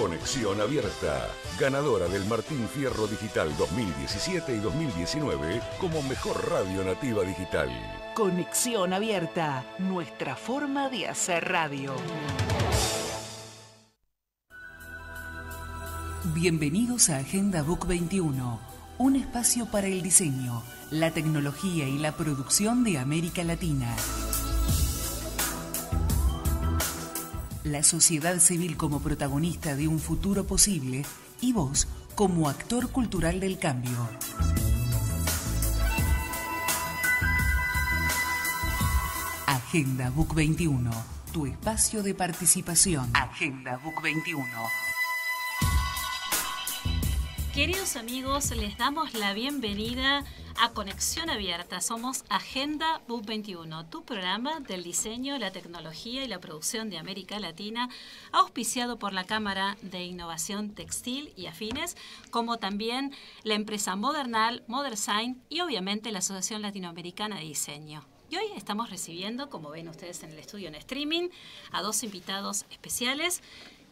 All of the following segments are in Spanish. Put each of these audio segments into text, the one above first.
Conexión Abierta, ganadora del Martín Fierro Digital 2017 y 2019 como mejor radio nativa digital. Conexión Abierta, nuestra forma de hacer radio. Bienvenidos a Agenda Book 21, un espacio para el diseño, la tecnología y la producción de América Latina. La sociedad civil como protagonista de un futuro posible y vos como actor cultural del cambio. Agenda Book 21, tu espacio de participación. Agenda Book 21. Queridos amigos, les damos la bienvenida a Conexión Abierta. Somos Agenda BUC 21, tu programa del diseño, la tecnología y la producción de América Latina, auspiciado por la Cámara de Innovación Textil y Afines, como también la empresa Modernal, Modersign y obviamente la Asociación Latinoamericana de Diseño. Y hoy estamos recibiendo, como ven ustedes en el estudio en streaming, a dos invitados especiales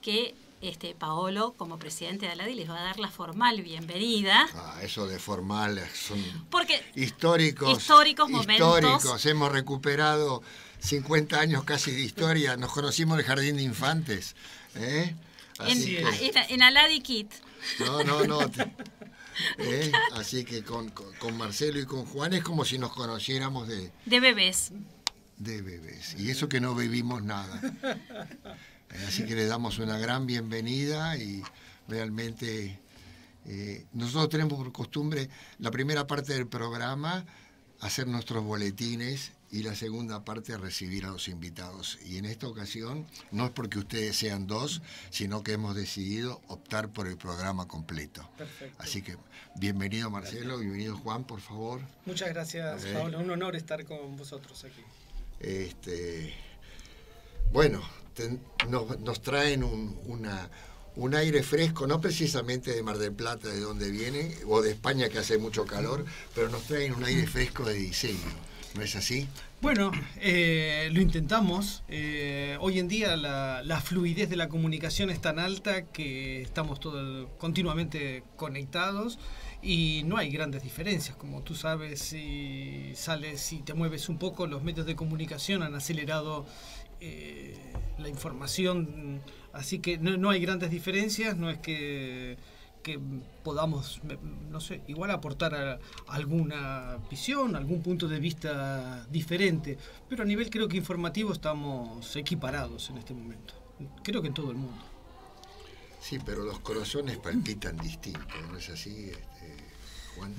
que este, Paolo, como presidente de Aladi, les va a dar la formal bienvenida. Ah, eso de formal son Porque históricos, históricos momentos. Históricos, hemos recuperado 50 años casi de historia, nos conocimos en el Jardín de Infantes. ¿eh? En, que, en, Aladi Kit. No, no, no. ¿eh? Así que con, con, Marcelo y con Juan es como si nos conociéramos de... De bebés. De bebés. Y eso que no vivimos nada. Así que le damos una gran bienvenida y realmente eh, nosotros tenemos por costumbre la primera parte del programa hacer nuestros boletines y la segunda parte recibir a los invitados. Y en esta ocasión no es porque ustedes sean dos, sino que hemos decidido optar por el programa completo. Así que bienvenido Marcelo, bienvenido Juan, por favor. Muchas gracias, Pablo. Un honor estar con vosotros aquí. Este, bueno, nos, traen un, aire fresco, no precisamente de Mar del Plata, de donde viene, o de España que hace mucho calor, pero nos traen un aire fresco de diseño. ¿No es así? Bueno, eh, lo intentamos. Eh, hoy en día la, fluidez de la comunicación es tan alta que estamos todo, continuamente conectados y no hay grandes diferencias. Como tú sabes, si sales y te mueves un poco, los medios de comunicación han acelerado eh, la información, así que no, hay grandes diferencias, no es que, podamos, no sé, igual aportar alguna visión, algún punto de vista diferente, pero a nivel creo que informativo estamos equiparados en este momento, creo que en todo el mundo. Sí, pero los corazones palpitan distinto, ¿no es así?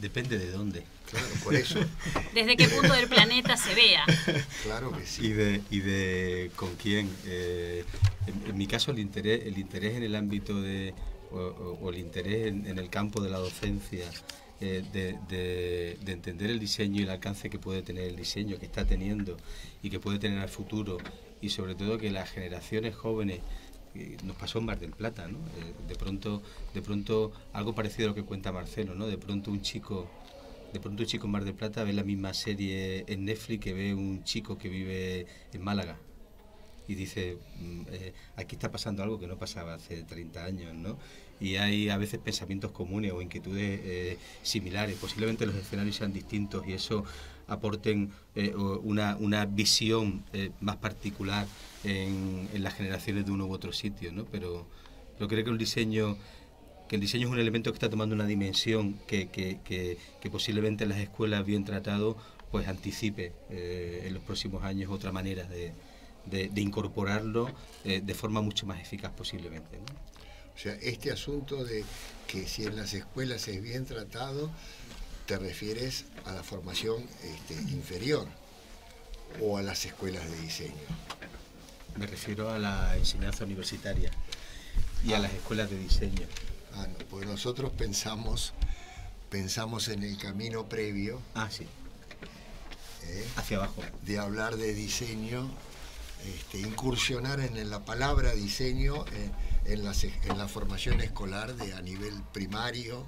Depende de dónde. Claro, por eso. Desde qué punto del planeta se vea. Claro que sí. Y de, y de con quién. Eh, en, mi caso, el interés, el interés en el ámbito de. o, el interés en, el campo de la docencia. Eh, de, de, entender el diseño y el alcance que puede tener el diseño, que está teniendo y que puede tener al futuro, y sobre todo que las generaciones jóvenes nos pasó en Mar del Plata, ¿no? Eh, de pronto, de pronto algo parecido a lo que cuenta Marcelo, ¿no? De pronto un chico, de pronto un chico en Mar del Plata ve la misma serie en Netflix que ve un chico que vive en Málaga y dice, mm, eh, aquí está pasando algo que no pasaba hace 30 años, ¿no? Y hay a veces pensamientos comunes o inquietudes eh, similares. Posiblemente los escenarios sean distintos y eso aporten una, una, visión más particular en, las generaciones de uno u otro sitio, ¿no? Pero, pero creo que el diseño que el diseño es un elemento que está tomando una dimensión que, que, que, posiblemente las escuelas bien tratado pues anticipe eh, en los próximos años otra manera de, de, incorporarlo eh, de forma mucho más eficaz posiblemente. ¿no? O sea, este asunto de que si en las escuelas es bien tratado, te refieres a la formación este, inferior o a las escuelas de diseño. Me refiero a la enseñanza universitaria y a ah. las escuelas de diseño. Ah, no, pues nosotros pensamos, pensamos en el camino previo. Ah, sí. ¿eh? Hacia abajo. De hablar de diseño, este, incursionar en la palabra diseño en, la, formación escolar de, a nivel primario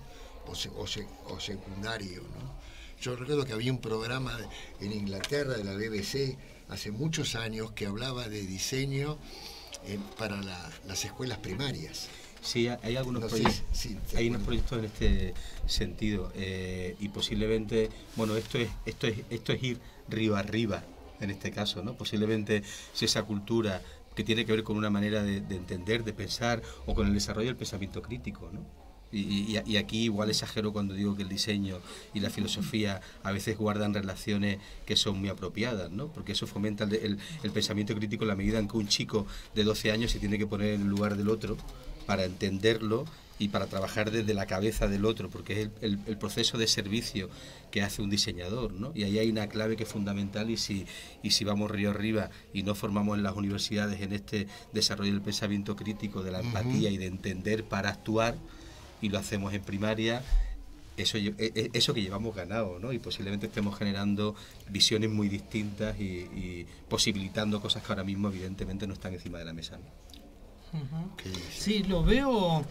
o, secundario. Yo recuerdo que había un programa en Inglaterra de la BBC hace muchos años que hablaba de diseño para las escuelas primarias. Sí, hay algunos, proyectos, hay unos proyectos en este sentido eh, y posiblemente, bueno, esto es, esto es, esto es ir río arriba en este caso, ¿no? Posiblemente si esa cultura que tiene que ver con una manera de, de entender, de pensar o con el desarrollo del pensamiento crítico, ¿no? Y, aquí igual exagero cuando digo que el diseño y la filosofía a veces guardan relaciones que son muy apropiadas, ¿no? porque eso fomenta el, pensamiento crítico en la medida en que un chico de 12 años se tiene que poner en el lugar del otro para entenderlo y para trabajar desde la cabeza del otro, porque es el, proceso de servicio que hace un diseñador, ¿no? Y ahí hay una clave que es fundamental y si, y si vamos río arriba y no formamos en las universidades en este desarrollo del pensamiento crítico, de la empatía y de entender para actuar, y lo hacemos en primaria, eso, e, e, eso que llevamos ganado, ¿no? Y posiblemente estemos generando visiones muy distintas y, posibilitando cosas que ahora mismo evidentemente no están encima de la mesa. Sí, lo veo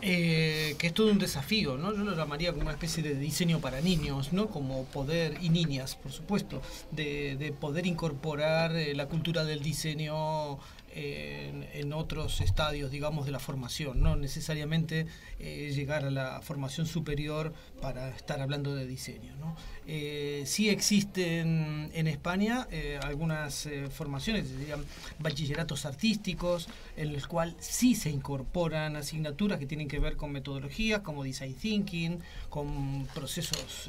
eh, que es todo un desafío, ¿no? Yo lo llamaría como una especie de diseño para niños, ¿no? Como poder, y niñas, por supuesto, de, poder incorporar eh, la cultura del diseño en, otros estadios, digamos, de la formación, no necesariamente eh, llegar a la formación superior para estar hablando de diseño. ¿no? Eh, sí existen en España eh, algunas formaciones, se llaman bachilleratos artísticos, en los cuales sí se incorporan asignaturas que tienen que ver con metodologías como design thinking, con procesos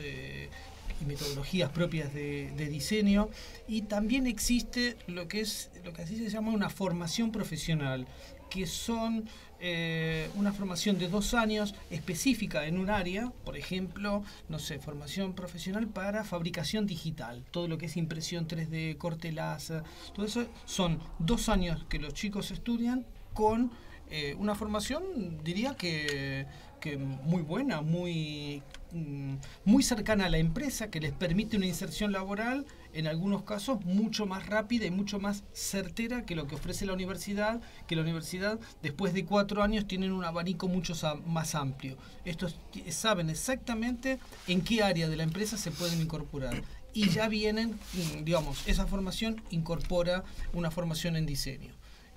y metodologías propias de, diseño. Y también existe lo que es lo que así se llama una formación profesional que son eh, una formación de dos años específica en un área, por ejemplo, no sé, formación profesional para fabricación digital, todo lo que es impresión 3D, corte láser, todo eso son dos años que los chicos estudian con eh, una formación, diría que, que muy buena, muy Mm, muy cercana a la empresa que les permite una inserción laboral, en algunos casos mucho más rápida y mucho más certera que lo que ofrece la universidad, que la universidad después de cuatro años tienen un abanico mucho más amplio. Estos saben exactamente en qué área de la empresa se pueden incorporar. Y ya vienen, mm, digamos, esa formación incorpora una formación en diseño.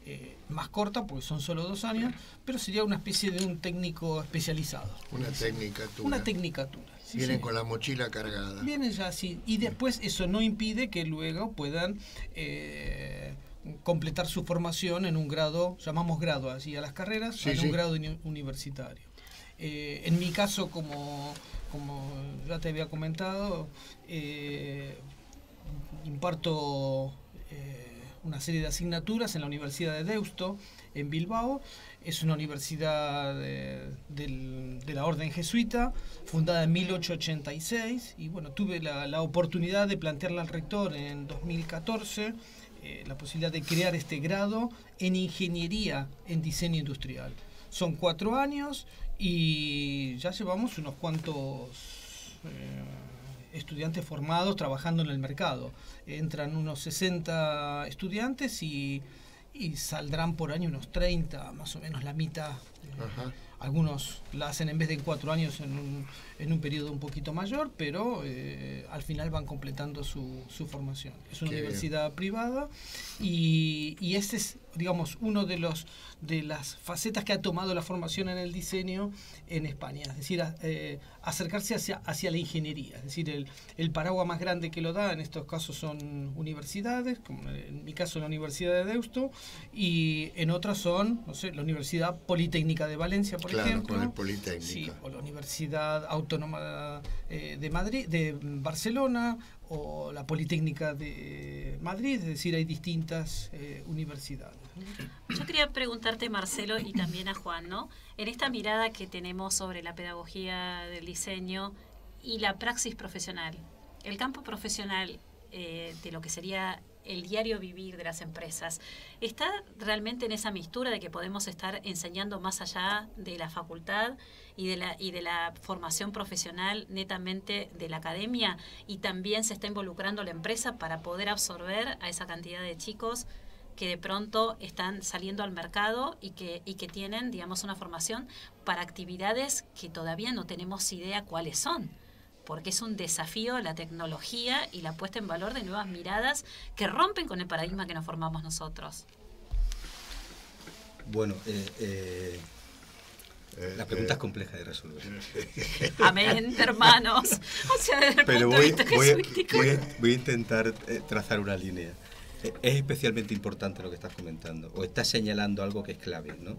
Eh, más corta, porque son solo dos años, pero sería una especie de un técnico especializado. Una tecnicatura. Una tecnicatura. Vienen con la mochila cargada. Vienen ya así. Y después eso no impide que luego puedan eh, completar su formación en un grado, llamamos grado así a las carreras, en un grado universitario. Eh, en mi caso, como, como ya te había comentado, imparto una serie de asignaturas en la Universidad de Deusto, en Bilbao. Es una universidad de, la Orden Jesuita, fundada en 1886, y bueno, tuve la, oportunidad de plantearle al rector en 2014 eh, la posibilidad de crear este grado en Ingeniería en Diseño Industrial. Son cuatro años y ya llevamos unos cuantos... Eh, estudiantes formados trabajando en el mercado. Entran unos 60 estudiantes y, saldrán por año unos 30, más o menos la mitad. Algunos la hacen en vez de cuatro años en un, en un periodo un poquito mayor, pero eh, al final van completando su, su formación. Es una universidad privada y, y este es, digamos, uno de los de las facetas que ha tomado la formación en el diseño en España, es decir, eh, acercarse hacia, hacia la ingeniería, es decir, el, el, paraguas más grande que lo da en estos casos son universidades, como en mi caso la Universidad de Deusto, y en otras son, no sé, la Universidad Politécnica de Valencia, por ejemplo, o la Universidad Autónoma eh, de Madrid, de Barcelona, o la Politécnica de Madrid, es decir, hay distintas eh, universidades. Yo quería preguntarte, Marcelo, y también a Juan, ¿no? En esta mirada que tenemos sobre la pedagogía del diseño y la praxis profesional, el campo profesional eh, de lo que sería el diario vivir de las empresas. ¿Está realmente en esa mistura de que podemos estar enseñando más allá de la facultad y de la, y de la formación profesional netamente de la academia? Y también se está involucrando la empresa para poder absorber a esa cantidad de chicos que de pronto están saliendo al mercado y que, y que tienen, digamos, una formación para actividades que todavía no tenemos idea cuáles son porque es un desafío la tecnología y la puesta en valor de nuevas miradas que rompen con el paradigma que nos formamos nosotros. Bueno, eh, eh, La pregunta es compleja de resolver. Amén, hermanos. O sea, desde el Pero punto voy, de vista voy jesuítico. voy a- voy a intentar eh, trazar una línea. Es especialmente importante lo que estás comentando, o estás señalando algo que es clave, ¿no?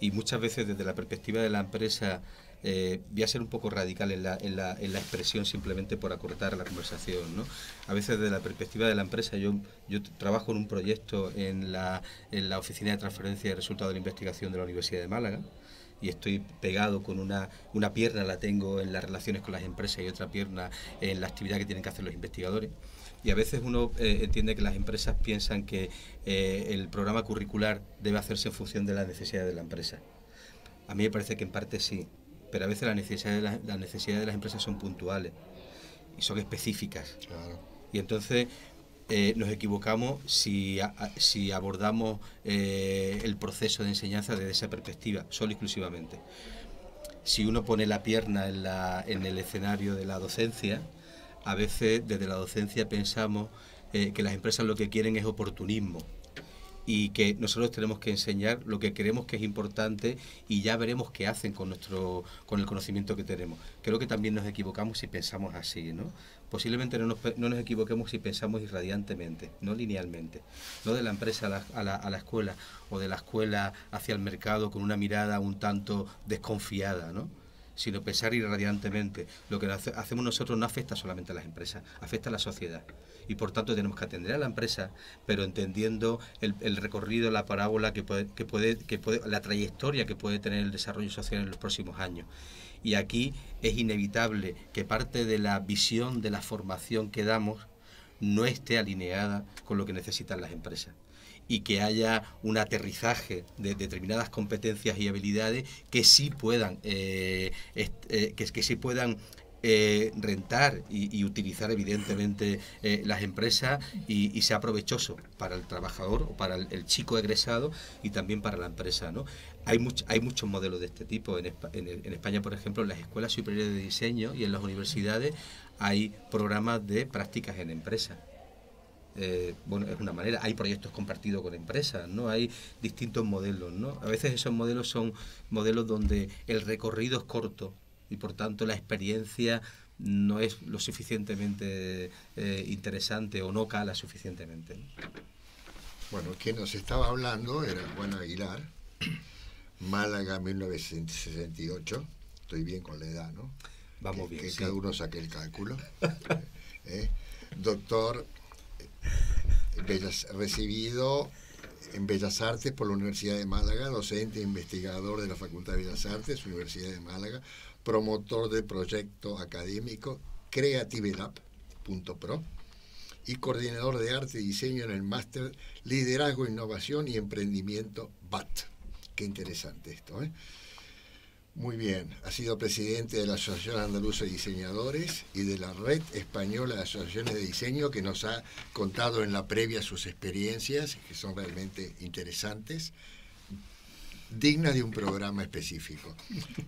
Y muchas veces desde la perspectiva de la empresa, eh, voy a ser un poco radical en la, en, la, en la expresión simplemente por acortar la conversación, ¿no? A veces desde la perspectiva de la empresa, yo, yo trabajo en un proyecto en la, en la Oficina de Transferencia de Resultados de la Investigación de la Universidad de Málaga, y estoy pegado con una, una pierna la tengo en las relaciones con las empresas y otra pierna en la actividad que tienen que hacer los investigadores. Y a veces uno eh, entiende que las empresas piensan que eh, el programa curricular debe hacerse en función de las necesidades de la empresa. A mí me parece que en parte sí, pero a veces las necesidades de las, las necesidades de las empresas son puntuales y son específicas. Claro. Y entonces eh, nos equivocamos si, a- si abordamos eh, el proceso de enseñanza desde esa perspectiva, solo y exclusivamente. Si uno pone la pierna en, la, en el escenario de la docencia, a veces desde la docencia pensamos eh, que las empresas lo que quieren es oportunismo y que nosotros tenemos que enseñar lo que creemos que es importante y ya veremos qué hacen con nuestro con el conocimiento que tenemos. Creo que también nos equivocamos si pensamos así, ¿no? Posiblemente no nos, no nos equivoquemos si pensamos irradiantemente, no linealmente, no de la empresa a la, a, la, a la escuela o de la escuela hacia el mercado con una mirada un tanto desconfiada, ¿no? Sino pensar irradiantemente. Lo que hace- hacemos nosotros no afecta solamente a las empresas, afecta a la sociedad. Y por tanto tenemos que atender a la empresa, pero entendiendo el, el recorrido, la parábola que puede, que puede, que puede, la trayectoria que puede tener el desarrollo social en los próximos años. Y aquí es inevitable que parte de la visión de la formación que damos no esté alineada con lo que necesitan las empresas y que haya un aterrizaje de determinadas competencias y habilidades que sí puedan eh, eh, que, que sí puedan eh, rentar y, utilizar evidentemente eh, las empresas y, sea provechoso para el trabajador o para el, chico egresado y también para la empresa ¿no? hay, much- hay muchos modelos de este tipo en, en, en España por ejemplo en las escuelas superiores de diseño y en las universidades hay programas de prácticas en empresas eh, bueno, es una manera. Hay proyectos compartidos con empresas, ¿no? Hay distintos modelos, ¿no? A veces esos modelos son modelos donde el recorrido es corto y por tanto la experiencia no es lo suficientemente eh, interesante o no cala suficientemente. ¿no? Bueno, quien nos estaba hablando era Juan Aguilar, Málaga 1968. Estoy bien con la edad, ¿no? Vamos que, bien, Que sí. cada uno saque el cálculo. ¿Eh? Doctor Recibido en Bellas Artes por la Universidad de Málaga, docente e investigador de la Facultad de Bellas Artes, Universidad de Málaga, promotor del proyecto académico creativelab.pro y coordinador de arte y diseño en el máster Liderazgo, Innovación y Emprendimiento BAT. Qué interesante esto, ¿eh? Muy bien, ha sido presidente de la Asociación Andaluza de Diseñadores y de la Red Española de Asociaciones de Diseño, que nos ha contado en la previa sus experiencias, que son realmente interesantes, dignas de un programa específico.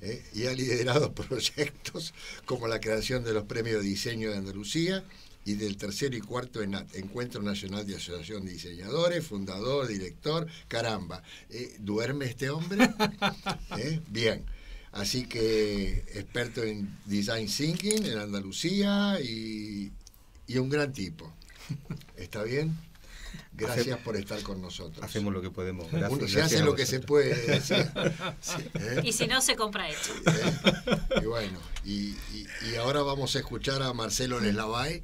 ¿eh? Y ha liderado proyectos como la creación de los premios de diseño de Andalucía y del tercero y cuarto en- Encuentro Nacional de Asociación de Diseñadores, fundador, director, caramba, ¿eh? ¿duerme este hombre? ¿Eh? Bien. Así que experto en design thinking en Andalucía y, y un gran tipo. ¿Está bien? Gracias por estar con nosotros. Hacemos lo que podemos. Gracias, Uno se hace lo que se puede. Sí, ¿eh? Y si no, se compra hecho. ¿Eh? Y bueno, y, y- y ahora vamos a escuchar a Marcelo Leslavay,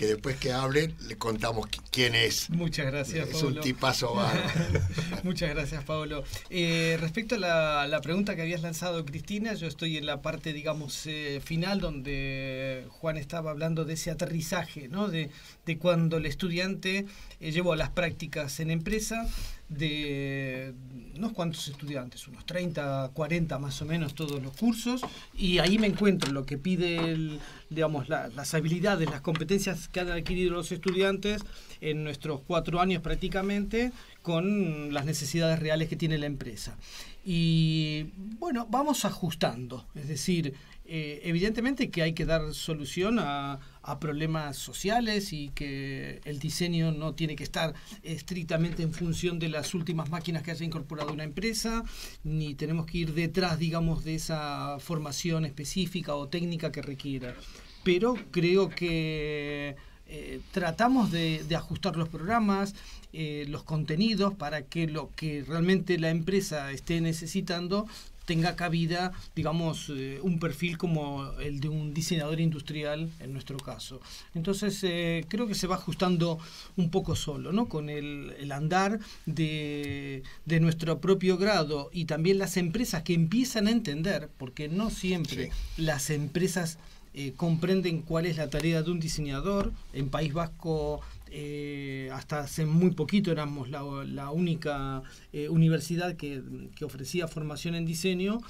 que después que hable le contamos qui- quién es. Muchas gracias, Es Pablo. un tipazo. Muchas gracias, Pablo. Eh, respecto a la, la pregunta que habías lanzado, Cristina, yo estoy en la parte, digamos, eh, final donde Juan estaba hablando de ese aterrizaje, ¿no? De, de cuando el estudiante eh, llevó las prácticas en empresa de unos cuantos estudiantes, unos 30, 40 más o menos todos los cursos, y ahí me encuentro lo que pide, el, digamos, la- las habilidades, las competencias que han adquirido los estudiantes en nuestros cuatro años prácticamente, con las necesidades reales que tiene la empresa. Y bueno, vamos ajustando, es decir, eh, evidentemente que hay que dar solución a, problemas sociales y que el diseño no tiene que estar estrictamente en función de las últimas máquinas que haya incorporado una empresa, ni tenemos que ir detrás, digamos, de esa formación específica o técnica que requiera. Pero creo que eh, tratamos de, ajustar los programas, eh, los contenidos para que lo que realmente la empresa esté necesitando tenga cabida, digamos, eh, un perfil como el de un diseñador industrial en nuestro caso. Entonces, eh, creo que se va ajustando un poco solo, ¿no? Con el, andar de, nuestro propio grado y también las empresas que empiezan a entender, porque no siempre las empresas eh, comprenden cuál es la tarea de un diseñador. En País Vasco eh, hasta hace muy poquito éramos la, única eh, universidad que, ofrecía formación en diseño,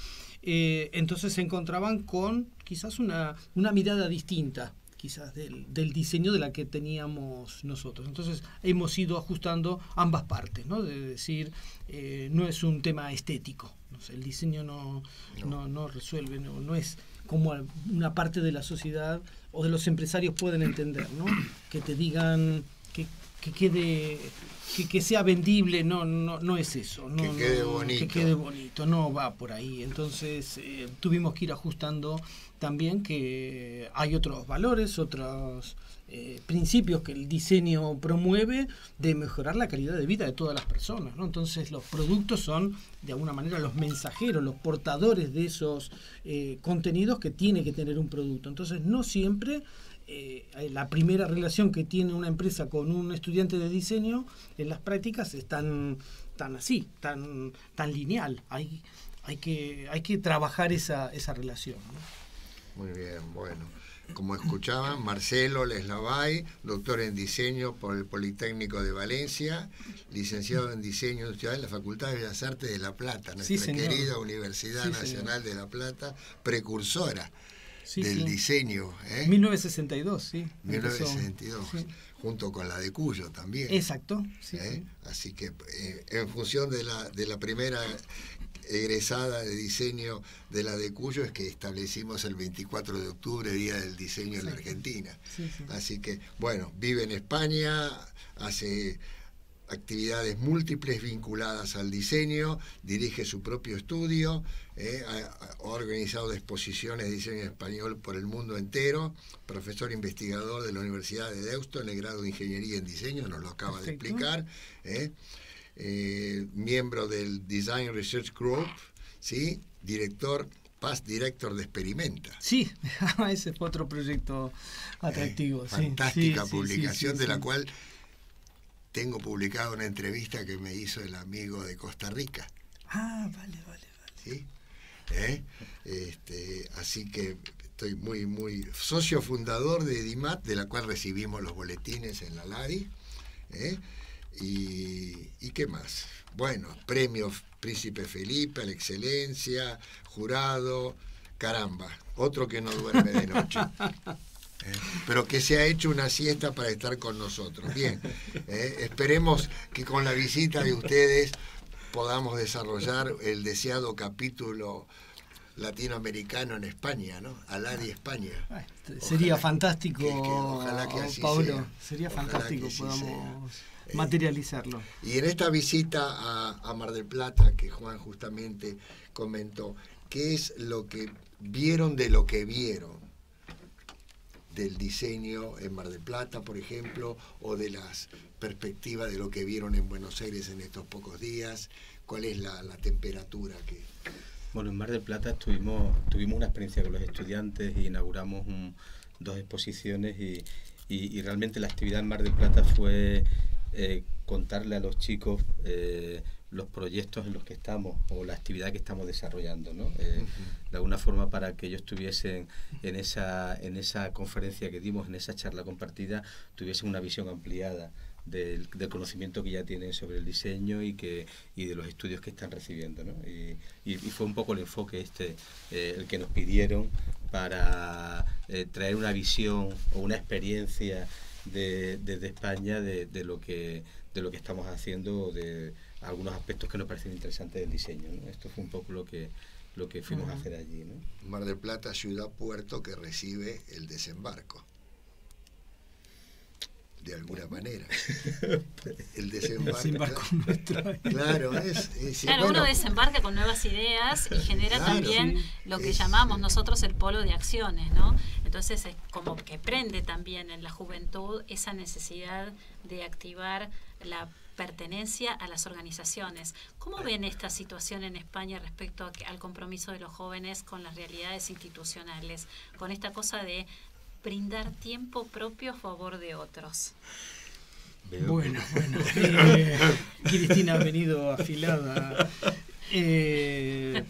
eh, entonces se encontraban con quizás una, mirada distinta quizás del, diseño de la que teníamos nosotros. Entonces hemos ido ajustando ambas partes, ¿no? de decir, no es un tema estético, el diseño no, no. resuelve, no, no es como una parte de la sociedad o de los empresarios pueden entender, ¿no? Que te digan que, que quede que, sea vendible, no, no, no es eso. No, que quede bonito. Que quede bonito, no va por ahí. Entonces eh, tuvimos que ir ajustando también que hay otros valores, otros eh, principios que el diseño promueve de mejorar la calidad de vida de todas las personas. ¿no? Entonces los productos son de alguna manera los mensajeros, los portadores de esos eh, contenidos que tiene que tener un producto. Entonces no siempre eh, la primera relación que tiene una empresa con un estudiante de diseño en las prácticas es tan, tan así, tan, tan lineal. Hay, hay, que, hay que trabajar esa, esa relación. Muy bien, bueno. Como escuchaban, Marcelo Leslavay, doctor en diseño por el Politécnico de Valencia, licenciado en diseño industrial en la Facultad de Bellas Artes de La Plata, nuestra querida Universidad Nacional de La Plata, precursora del diseño. ¿eh? 1962, sí. 1962, junto con la de Cuyo también. Exacto. ¿Eh? Así que eh, en función de la, de la primera egresada de diseño de la de Cuyo es que establecimos el 24 de octubre, Día del Diseño en la Argentina. Así que, bueno, vive en España, hace actividades múltiples vinculadas al diseño, dirige su propio estudio, eh, ha, organizado exposiciones de diseño español por el mundo entero, profesor investigador de la Universidad de Deusto en el grado de Ingeniería en Diseño, nos lo acaba de explicar, eh, eh, miembro del Design Research Group, ¿sí? director Past Director de Experimenta. Sí, ese fue otro proyecto atractivo. fantástica publicación de la cual tengo publicado una entrevista que me hizo el amigo de Costa Rica. Ah, vale, vale, vale. ¿Sí? ¿Eh? Este, así que estoy muy, muy socio fundador de Edimat, de la cual recibimos los boletines en la LARI. ¿eh? Y, y, qué más? Bueno, premio Príncipe Felipe, la excelencia, jurado, caramba, otro que no duerme de noche. ¿eh? pero que se ha hecho una siesta para estar con nosotros. Bien, ¿eh? esperemos que con la visita de ustedes podamos desarrollar el deseado capítulo latinoamericano en España, ¿no? Alari España. sería fantástico, ojalá que así Pablo, sería fantástico podamos eh, materializarlo. Y en esta visita a, a Mar del Plata, que Juan justamente comentó, ¿qué es lo que vieron de lo que vieron? Del diseño en Mar del Plata, por ejemplo, o de las perspectivas de lo que vieron en Buenos Aires en estos pocos días? ¿Cuál es la, temperatura que...? Bueno, en Mar del Plata tuvimos, tuvimos una experiencia con los estudiantes y inauguramos dos exposiciones y, y, realmente la actividad en Mar del Plata fue eh, contarle a los chicos eh, los proyectos en los que estamos o la actividad que estamos desarrollando, ¿no? Eh, de alguna forma para que ellos tuviesen en esa, en esa conferencia que dimos, en esa charla compartida, tuviesen una visión ampliada del, conocimiento que ya tienen sobre el diseño y que y de los estudios que están recibiendo ¿no? y, y, fue un poco el enfoque este eh, el que nos pidieron para eh, traer una visión o una experiencia de, desde España de, de, lo que de lo que estamos haciendo de algunos aspectos que nos parecen interesantes del diseño. Esto fue un poco lo que, lo que fuimos a hacer allí. ¿no? Mar del Plata, ciudad puerto que recibe el desembarco. De alguna manera. El desembarco. Claro, es, claro uno desembarca con nuevas ideas y genera también lo que llamamos nosotros el polo de acciones, ¿no? Entonces es como que prende también en la juventud esa necesidad de activar la pertenencia a las organizaciones. ¿Cómo ven esta situación en España respecto al compromiso de los jóvenes con las realidades institucionales, con esta cosa de brindar tiempo propio a favor de otros? Bueno, bueno. Eh, Cristina ha venido afilada. Eh,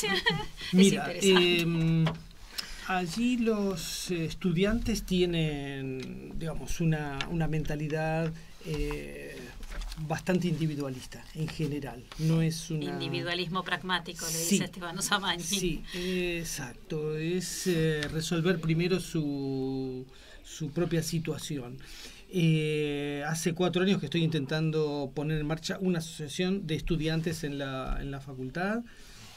mira, eh, allí los estudiantes tienen, digamos, una, una mentalidad eh, bastante individualista en general. No es un individualismo pragmático, le dice Esteban Osamani. Sí, exacto. Es eh, resolver primero su, su propia situación. Eh, hace cuatro años que estoy intentando poner en marcha una asociación de estudiantes en la, en la facultad.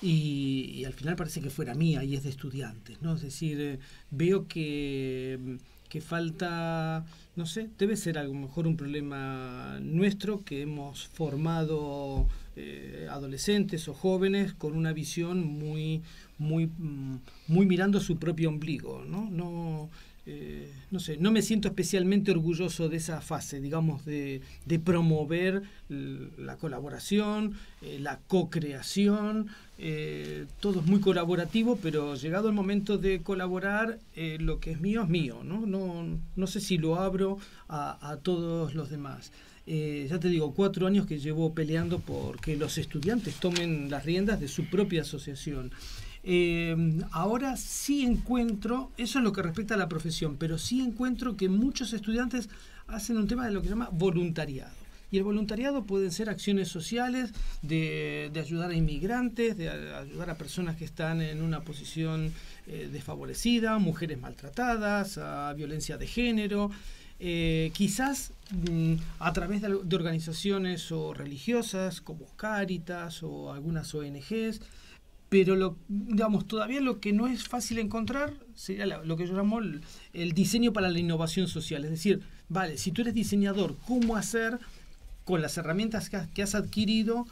Y, al final parece que fuera mía y es de estudiantes, ¿no? Es decir, veo que, que falta no sé, debe ser a lo mejor un problema nuestro que hemos formado eh, adolescentes o jóvenes con una visión muy, muy, mm, muy mirando su propio ombligo, ¿no? No, eh, no sé, no me siento especialmente orgulloso de esa fase, digamos, de, promover la colaboración, eh, la co-creación, eh, todo es muy colaborativo, pero llegado el momento de colaborar, lo que es mío es mío, ¿no? No, no sé si lo abro a, a todos los demás. ya te digo, cuatro años que llevo peleando por que los estudiantes tomen las riendas de su propia asociación. Eh, ahora sí encuentro, eso es lo que respecta a la profesión, pero sí encuentro que muchos estudiantes hacen un tema de lo que se llama voluntariado. Y el voluntariado pueden ser acciones sociales de, ayudar a inmigrantes, de ayudar a personas que están en una posición eh, desfavorecida, mujeres maltratadas, a violencia de género. Eh, quizás mm, a través de, de, organizaciones o religiosas como Cáritas o algunas ONGs pero lo, digamos, todavía lo que no es fácil encontrar sería lo que yo llamo el, el, diseño para la innovación social. Es decir, vale, si tú eres diseñador, ¿cómo hacer con las herramientas que has adquirido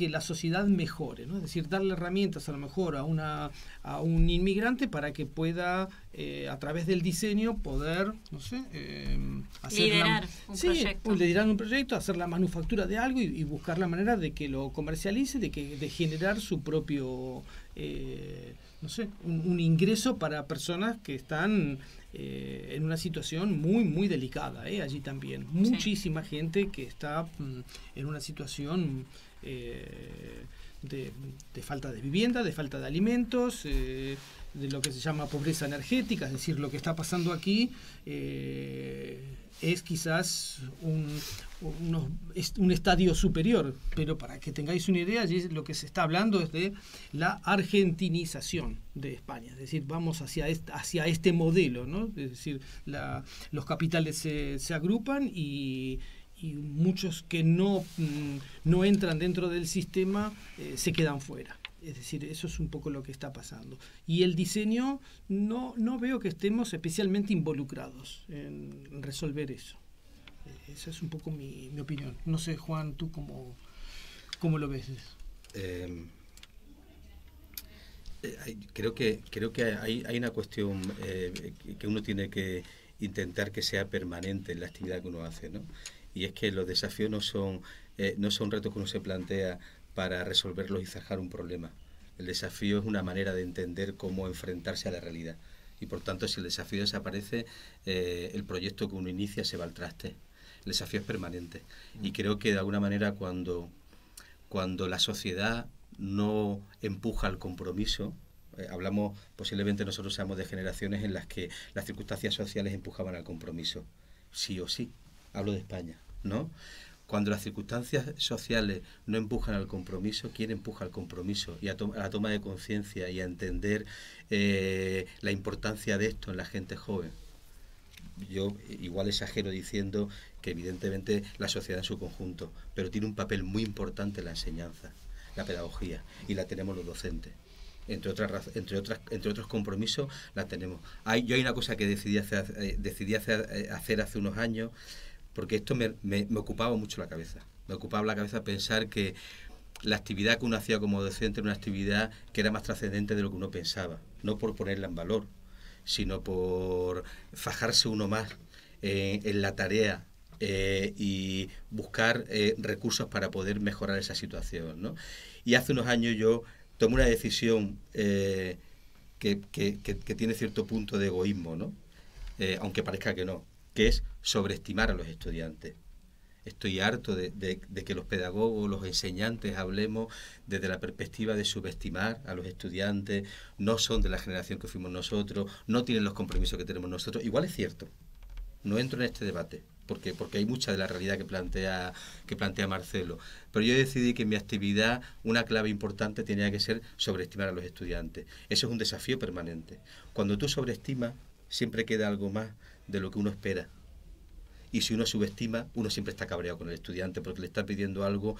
que la sociedad mejore, ¿no? es decir, darle herramientas a lo mejor a, una, a un inmigrante para que pueda, eh, a través del diseño, poder, no sé, eh, hacer liderar un proyecto. liderar un proyecto, hacer la manufactura de algo y, buscar la manera de que lo comercialice, de, que, de generar su propio, eh, no sé, un, ingreso para personas que están en una situación muy, muy delicada, allí también. Muchísima gente que está mm, en una situación eh, de, falta de vivienda, de falta de alimentos, eh, de lo que se llama pobreza energética, es decir, lo que está pasando aquí eh, es quizás un, un, estadio superior, pero para que tengáis una idea, lo que se está hablando es de la argentinización de España, es decir, vamos hacia este, hacia este modelo, ¿no? es decir, los capitales se, se agrupan y y muchos que no, mm, no entran dentro del sistema eh, se quedan fuera. Es decir, eso es un poco lo que está pasando. Y el diseño no, no veo que estemos especialmente involucrados en resolver eso. Eh, esa es un poco mi, mi opinión. No sé, Juan, tú cómo, cómo lo ves. Em, eh, creo que, creo que hay, hay una cuestión que uno tiene que intentar que sea permanente en la actividad que uno hace, ¿no? Y es que los desafíos no son, eh, no son retos que uno se plantea para resolverlos y zanjar un problema. El desafío es una manera de entender cómo enfrentarse a la realidad. Y por tanto, si el desafío desaparece, eh, el proyecto que uno inicia se va al traste. El desafío es permanente. Y mm. creo que de alguna manera cuando, cuando la sociedad no empuja al compromiso, eh, hablamos, posiblemente nosotros seamos de generaciones en las que las circunstancias sociales empujaban al compromiso, sí o sí hablo de España, ¿no? Cuando las circunstancias sociales no empujan al compromiso, ¿quién empuja al compromiso y a, la toma de conciencia y a entender eh, la importancia de esto en la gente joven? Yo igual exagero diciendo que evidentemente la sociedad en su conjunto, pero tiene un papel muy importante la enseñanza, la pedagogía, y la tenemos los docentes. entre otras entre otras entre otros compromisos la tenemos hay yo hay una cosa que decidí hacer eh, decidí hacer, eh, hacer hace unos años porque esto me, me, ocupaba mucho la cabeza me ocupaba la cabeza pensar que la actividad que uno hacía como docente era una actividad que era más trascendente de lo que uno pensaba no por ponerla en valor sino por fajarse uno más en la tarea eh, y buscar eh, recursos para poder mejorar esa situación. ¿no? Y hace unos años yo tomé una decisión eh, que, que, que, tiene cierto punto de egoísmo, ¿no? aunque parezca que no, que es sobreestimar a los estudiantes. Estoy harto de, de, que los pedagogos, los enseñantes hablemos desde la perspectiva de subestimar a los estudiantes, no son de la generación que fuimos nosotros, no tienen los compromisos que tenemos nosotros. Igual es cierto, no entro en este debate, porque, porque hay mucha de la realidad que plantea, que plantea Marcelo. Pero yo decidí que en mi actividad una clave importante tenía que ser sobreestimar a los estudiantes. Eso es un desafío permanente. Cuando tú sobreestimas, siempre queda algo más de lo que uno espera. Y si uno subestima, uno siempre está cabreado con el estudiante porque le está pidiendo algo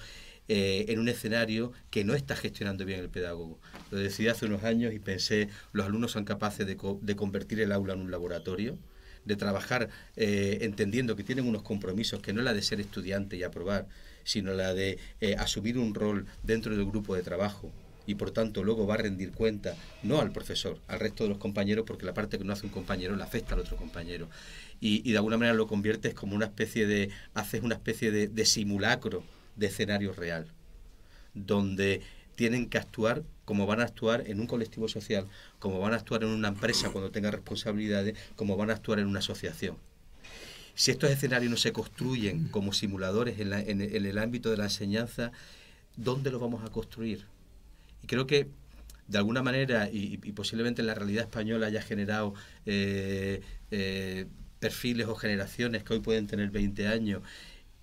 eh, en un escenario que no está gestionando bien el pedagogo. Lo decidí hace unos años y pensé, los alumnos son capaces de, de convertir el aula en un laboratorio de trabajar eh, entendiendo que tienen unos compromisos que no es la de ser estudiante y aprobar, sino la de eh, asumir un rol dentro del grupo de trabajo y por tanto luego va a rendir cuenta no al profesor, al resto de los compañeros, porque la parte que no hace un compañero la afecta al otro compañero. Y, de alguna manera lo conviertes como una especie de, haces una especie de, de simulacro de escenario real, donde tienen que actuar como van a actuar en un colectivo social, como van a actuar en una empresa cuando tenga responsabilidades, como van a actuar en una asociación. Si estos escenarios no se construyen como simuladores en, el ámbito de la enseñanza, ¿dónde los vamos a construir? Y creo que de alguna manera, y, posiblemente en la realidad española haya generado eh, eh, perfiles o generaciones que hoy pueden tener 20 años,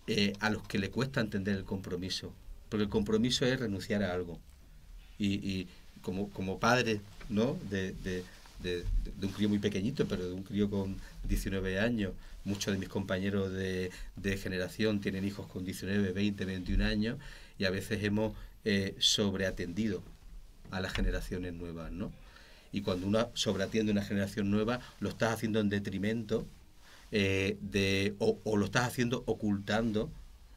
eh, a los que le cuesta entender el compromiso. Porque el compromiso es renunciar a algo y, como, como padre ¿no? De, de, de, un crío muy pequeñito, pero de un crío con 19 años. Muchos de mis compañeros de, generación tienen hijos con 19, 20, 21 años y a veces hemos eh, sobreatendido a las generaciones nuevas, ¿no? Y cuando uno sobreatiende a una generación nueva, lo estás haciendo en detrimento eh, de, o, o, lo estás haciendo ocultando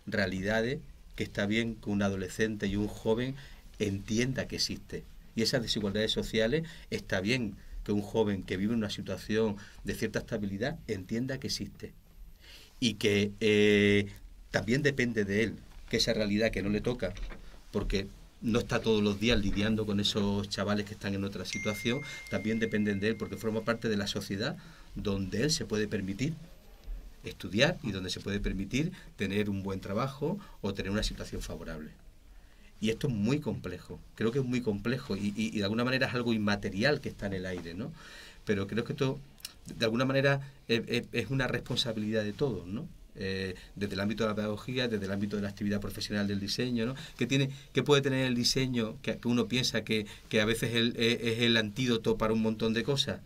realidades que está bien que un adolescente y un joven entienda que existe. Y esas desigualdades sociales está bien que un joven que vive una situación de cierta estabilidad entienda que existe. Y que eh, también depende de él, que esa realidad que no le toca, porque no está todos los días lidiando con esos chavales que están en otra situación, también dependen de él, porque forma parte de la sociedad donde él se puede permitir estudiar y donde se puede permitir tener un buen trabajo o tener una situación favorable. Y esto es muy complejo, creo que es muy complejo y, de alguna manera es algo inmaterial que está en el aire, ¿no? Pero creo que esto, de alguna manera, es, una responsabilidad de todos, ¿no? Eh, desde el ámbito de la pedagogía, desde el ámbito de la actividad profesional del diseño, ¿no? que, tiene, que puede tener el diseño, que, uno piensa que, a veces es, el antídoto para un montón de cosas,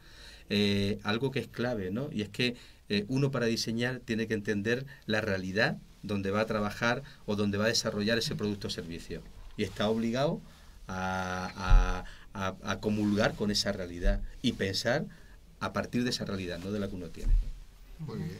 eh, algo que es clave, ¿no? y es que eh, uno para diseñar tiene que entender la realidad donde va a trabajar o donde va a desarrollar ese producto o servicio y está obligado a, comulgar con esa realidad y pensar a partir de esa realidad, no de la que uno tiene. Muy bien.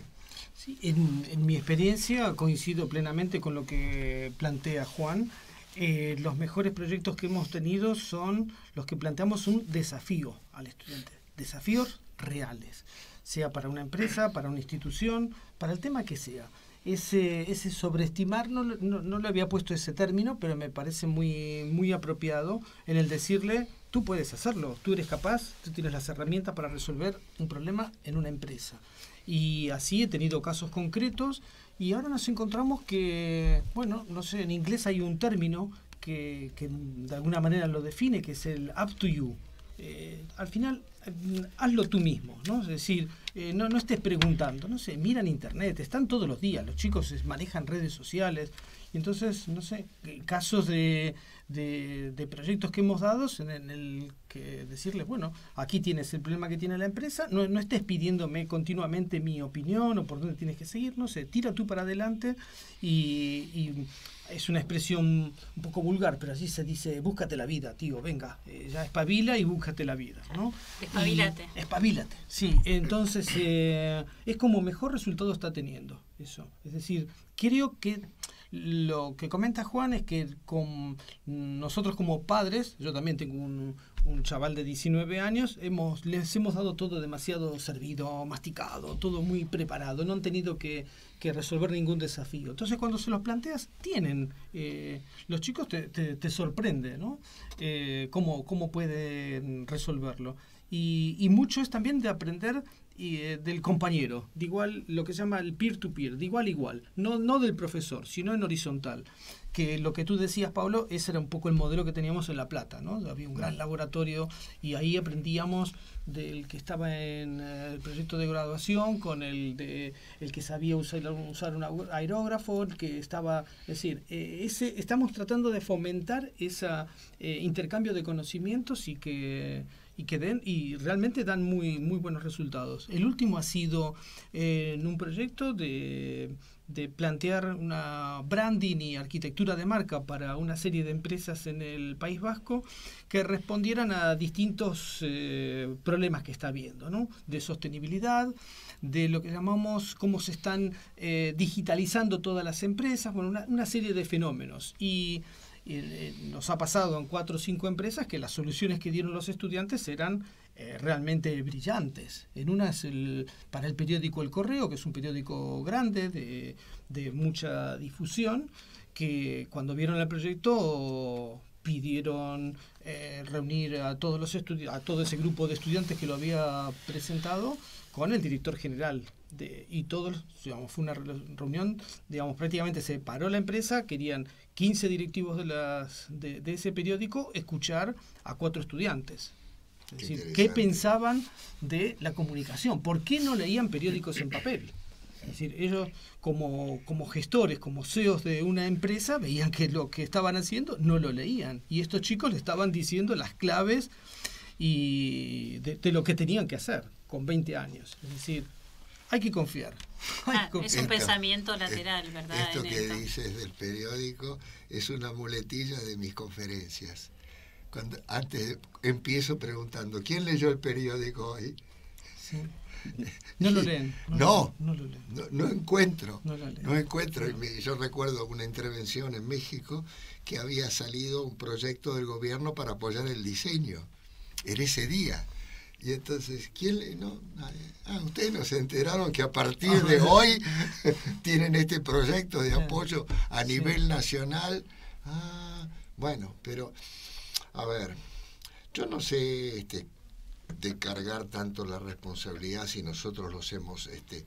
Sí, en, mi experiencia coincido plenamente con lo que plantea Juan. Eh, los mejores proyectos que hemos tenido son los que planteamos un desafío al estudiante, desafíos reales, sea para una empresa, para una institución, para el tema que sea ese, ese sobreestimar, no, no, no, le había puesto ese término, pero me parece muy, muy apropiado en el decirle, tú puedes hacerlo, tú eres capaz, tú tienes las herramientas para resolver un problema en una empresa. Y así he tenido casos concretos y ahora nos encontramos que, bueno, no sé, en inglés hay un término que, que de alguna manera lo define, que es el up to you. Eh, al final, hazlo tú mismo, ¿no? Es decir, eh, no, no estés preguntando, no sé, miran internet, están todos los días, los chicos manejan redes sociales entonces, no sé, casos de, de, proyectos que hemos dado en, el que decirles, bueno, aquí tienes el problema que tiene la empresa, no, no estés pidiéndome continuamente mi opinión o por dónde tienes que seguir, no sé, tira tú para adelante y, es una expresión un poco vulgar, pero así se dice, búscate la vida, tío, venga, eh, ya espabila y búscate la vida, ¿no? Espabilate. espabilate, sí. Entonces, eh, es como mejor resultado está teniendo eso. Es decir, creo que lo que comenta Juan es que con nosotros como padres, yo también tengo un, chaval de 19 años, hemos, les hemos dado todo demasiado servido, masticado, todo muy preparado, no han tenido que, resolver ningún desafío. Entonces cuando se los planteas, tienen, eh, los chicos te, te, sorprende, ¿no? Eh, cómo, cómo pueden resolverlo. Y, y mucho es también de aprender y, eh, del compañero, de igual, lo que se llama el peer-to-peer, de igual a igual, no, no del profesor, sino en horizontal. Que lo que tú decías, Pablo, ese era un poco el modelo que teníamos en La Plata, ¿no? Había un gran laboratorio y ahí aprendíamos del que estaba en eh, el proyecto de graduación con el de el que sabía usar, usar un aerógrafo, el que estaba, es decir, eh, ese, estamos tratando de fomentar ese intercambio de conocimientos y que y que den y realmente dan muy muy buenos resultados. El último ha sido eh, en un proyecto de, de, plantear una branding y arquitectura de marca para una serie de empresas en el País Vasco que respondieran a distintos eh, problemas que está habiendo, ¿no? de sostenibilidad, de lo que llamamos cómo se están eh, digitalizando todas las empresas, bueno, una, una serie de fenómenos. Y y nos ha pasado en cuatro o cinco empresas que las soluciones que dieron los estudiantes eran eh, realmente brillantes. En una es el, para el periódico El Correo, que es un periódico grande, de, de mucha difusión, que cuando vieron el proyecto pidieron eh, reunir a todos los a todo ese grupo de estudiantes que lo había presentado con el director general de, y todos digamos fue una reunión digamos prácticamente se paró la empresa querían 15 directivos de, las, de, ese periódico escuchar a cuatro estudiantes. Es decir, ¿qué pensaban de la comunicación? ¿Por qué no leían periódicos en papel? Es decir, ellos como, como gestores, como CEOs de una empresa, veían que lo que estaban haciendo no lo leían. Y estos chicos le estaban diciendo las claves y de, de lo que tenían que hacer con 20 años. Es decir, hay que confiar. Ah, es un pensamiento lateral, ¿verdad? Esto que dices del periódico es una muletilla de mis conferencias. Cuando antes empiezo preguntando, ¿quién leyó el periódico hoy? Sí. No lo leen. No, no, lo leen. no, encuentro. No, encuentro. yo recuerdo una intervención en México que había salido un proyecto del gobierno para apoyar el diseño en ese día. Y entonces, ¿quién le.? No, ah, ustedes nos enteraron que a partir de hoy tienen este proyecto de apoyo a nivel nacional. Ah, bueno, pero, a ver, yo no sé este, de cargar tanto la responsabilidad si nosotros los hemos este,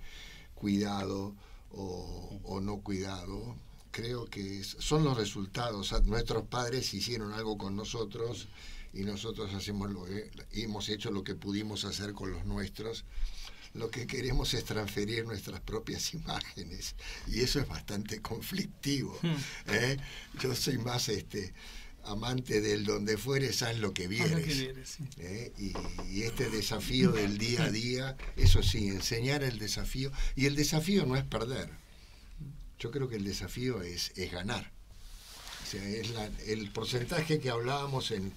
cuidado o, o no cuidado. Creo que son los resultados. Nuestros padres hicieron algo con nosotros y nosotros hacemos lo, hemos hecho lo que pudimos hacer con los nuestros. Lo que queremos es transferir nuestras propias imágenes y eso es bastante conflictivo. Hmm. ¿eh? Yo soy más este amante del donde fueres, haz lo que vieres. ¿eh? y, este desafío del día a día, eso sí, enseñar el desafío. Y el desafío no es perder. Yo creo que el desafío es, es ganar. O sea, es el porcentaje que hablábamos en,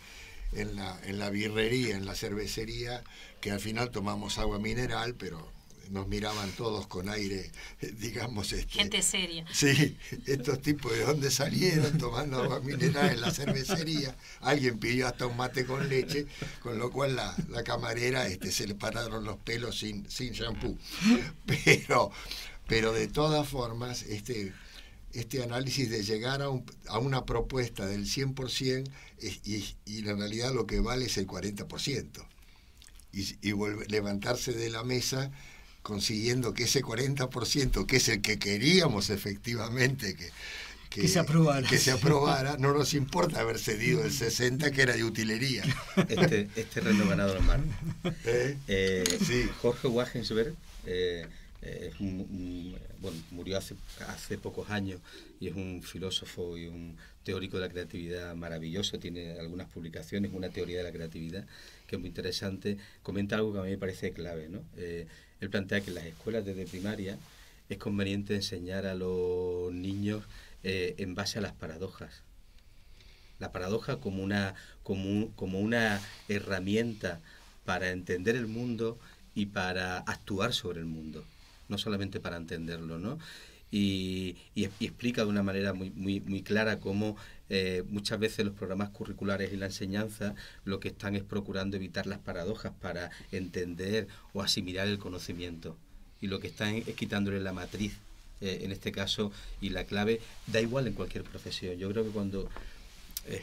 en la, en la birrería, en la cervecería, que al final tomamos agua mineral, pero nos miraban todos con aire, digamos. Este, Gente seria. Sí, estos tipos de dónde salieron tomando agua mineral en la cervecería. Alguien pidió hasta un mate con leche, con lo cual la, la camarera este, se le pararon los pelos sin, sin shampoo. Pero, pero de todas formas, este, este análisis de llegar a, a una propuesta del 100% y, y, en realidad lo que vale es el 40%. Y, y levantarse de la mesa consiguiendo que ese 40%, que es el que queríamos efectivamente que, que, se aprobara. Que se aprobara, no nos importa haber cedido el 60 que era de utilería. Este, este ganador, ¿Eh? Eh, sí. Jorge Wagensberg eh, es bueno, murió hace, hace pocos años y es un filósofo y un teórico de la creatividad maravilloso, tiene algunas publicaciones, una teoría de la creatividad que es muy interesante, comenta algo que a mí me parece clave. ¿no? Eh, él plantea que en las escuelas desde primaria es conveniente enseñar a los niños eh, en base a las paradojas. La paradoja como una, como, como una herramienta para entender el mundo y para actuar sobre el mundo, no solamente para entenderlo, ¿no? Y, y, explica de una manera muy, muy, muy clara cómo eh, muchas veces los programas curriculares y la enseñanza lo que están es procurando evitar las paradojas para entender o asimilar el conocimiento. Y lo que están es quitándole la matriz, eh, en este caso, y la clave, da igual en cualquier profesión. Yo creo que cuando eh,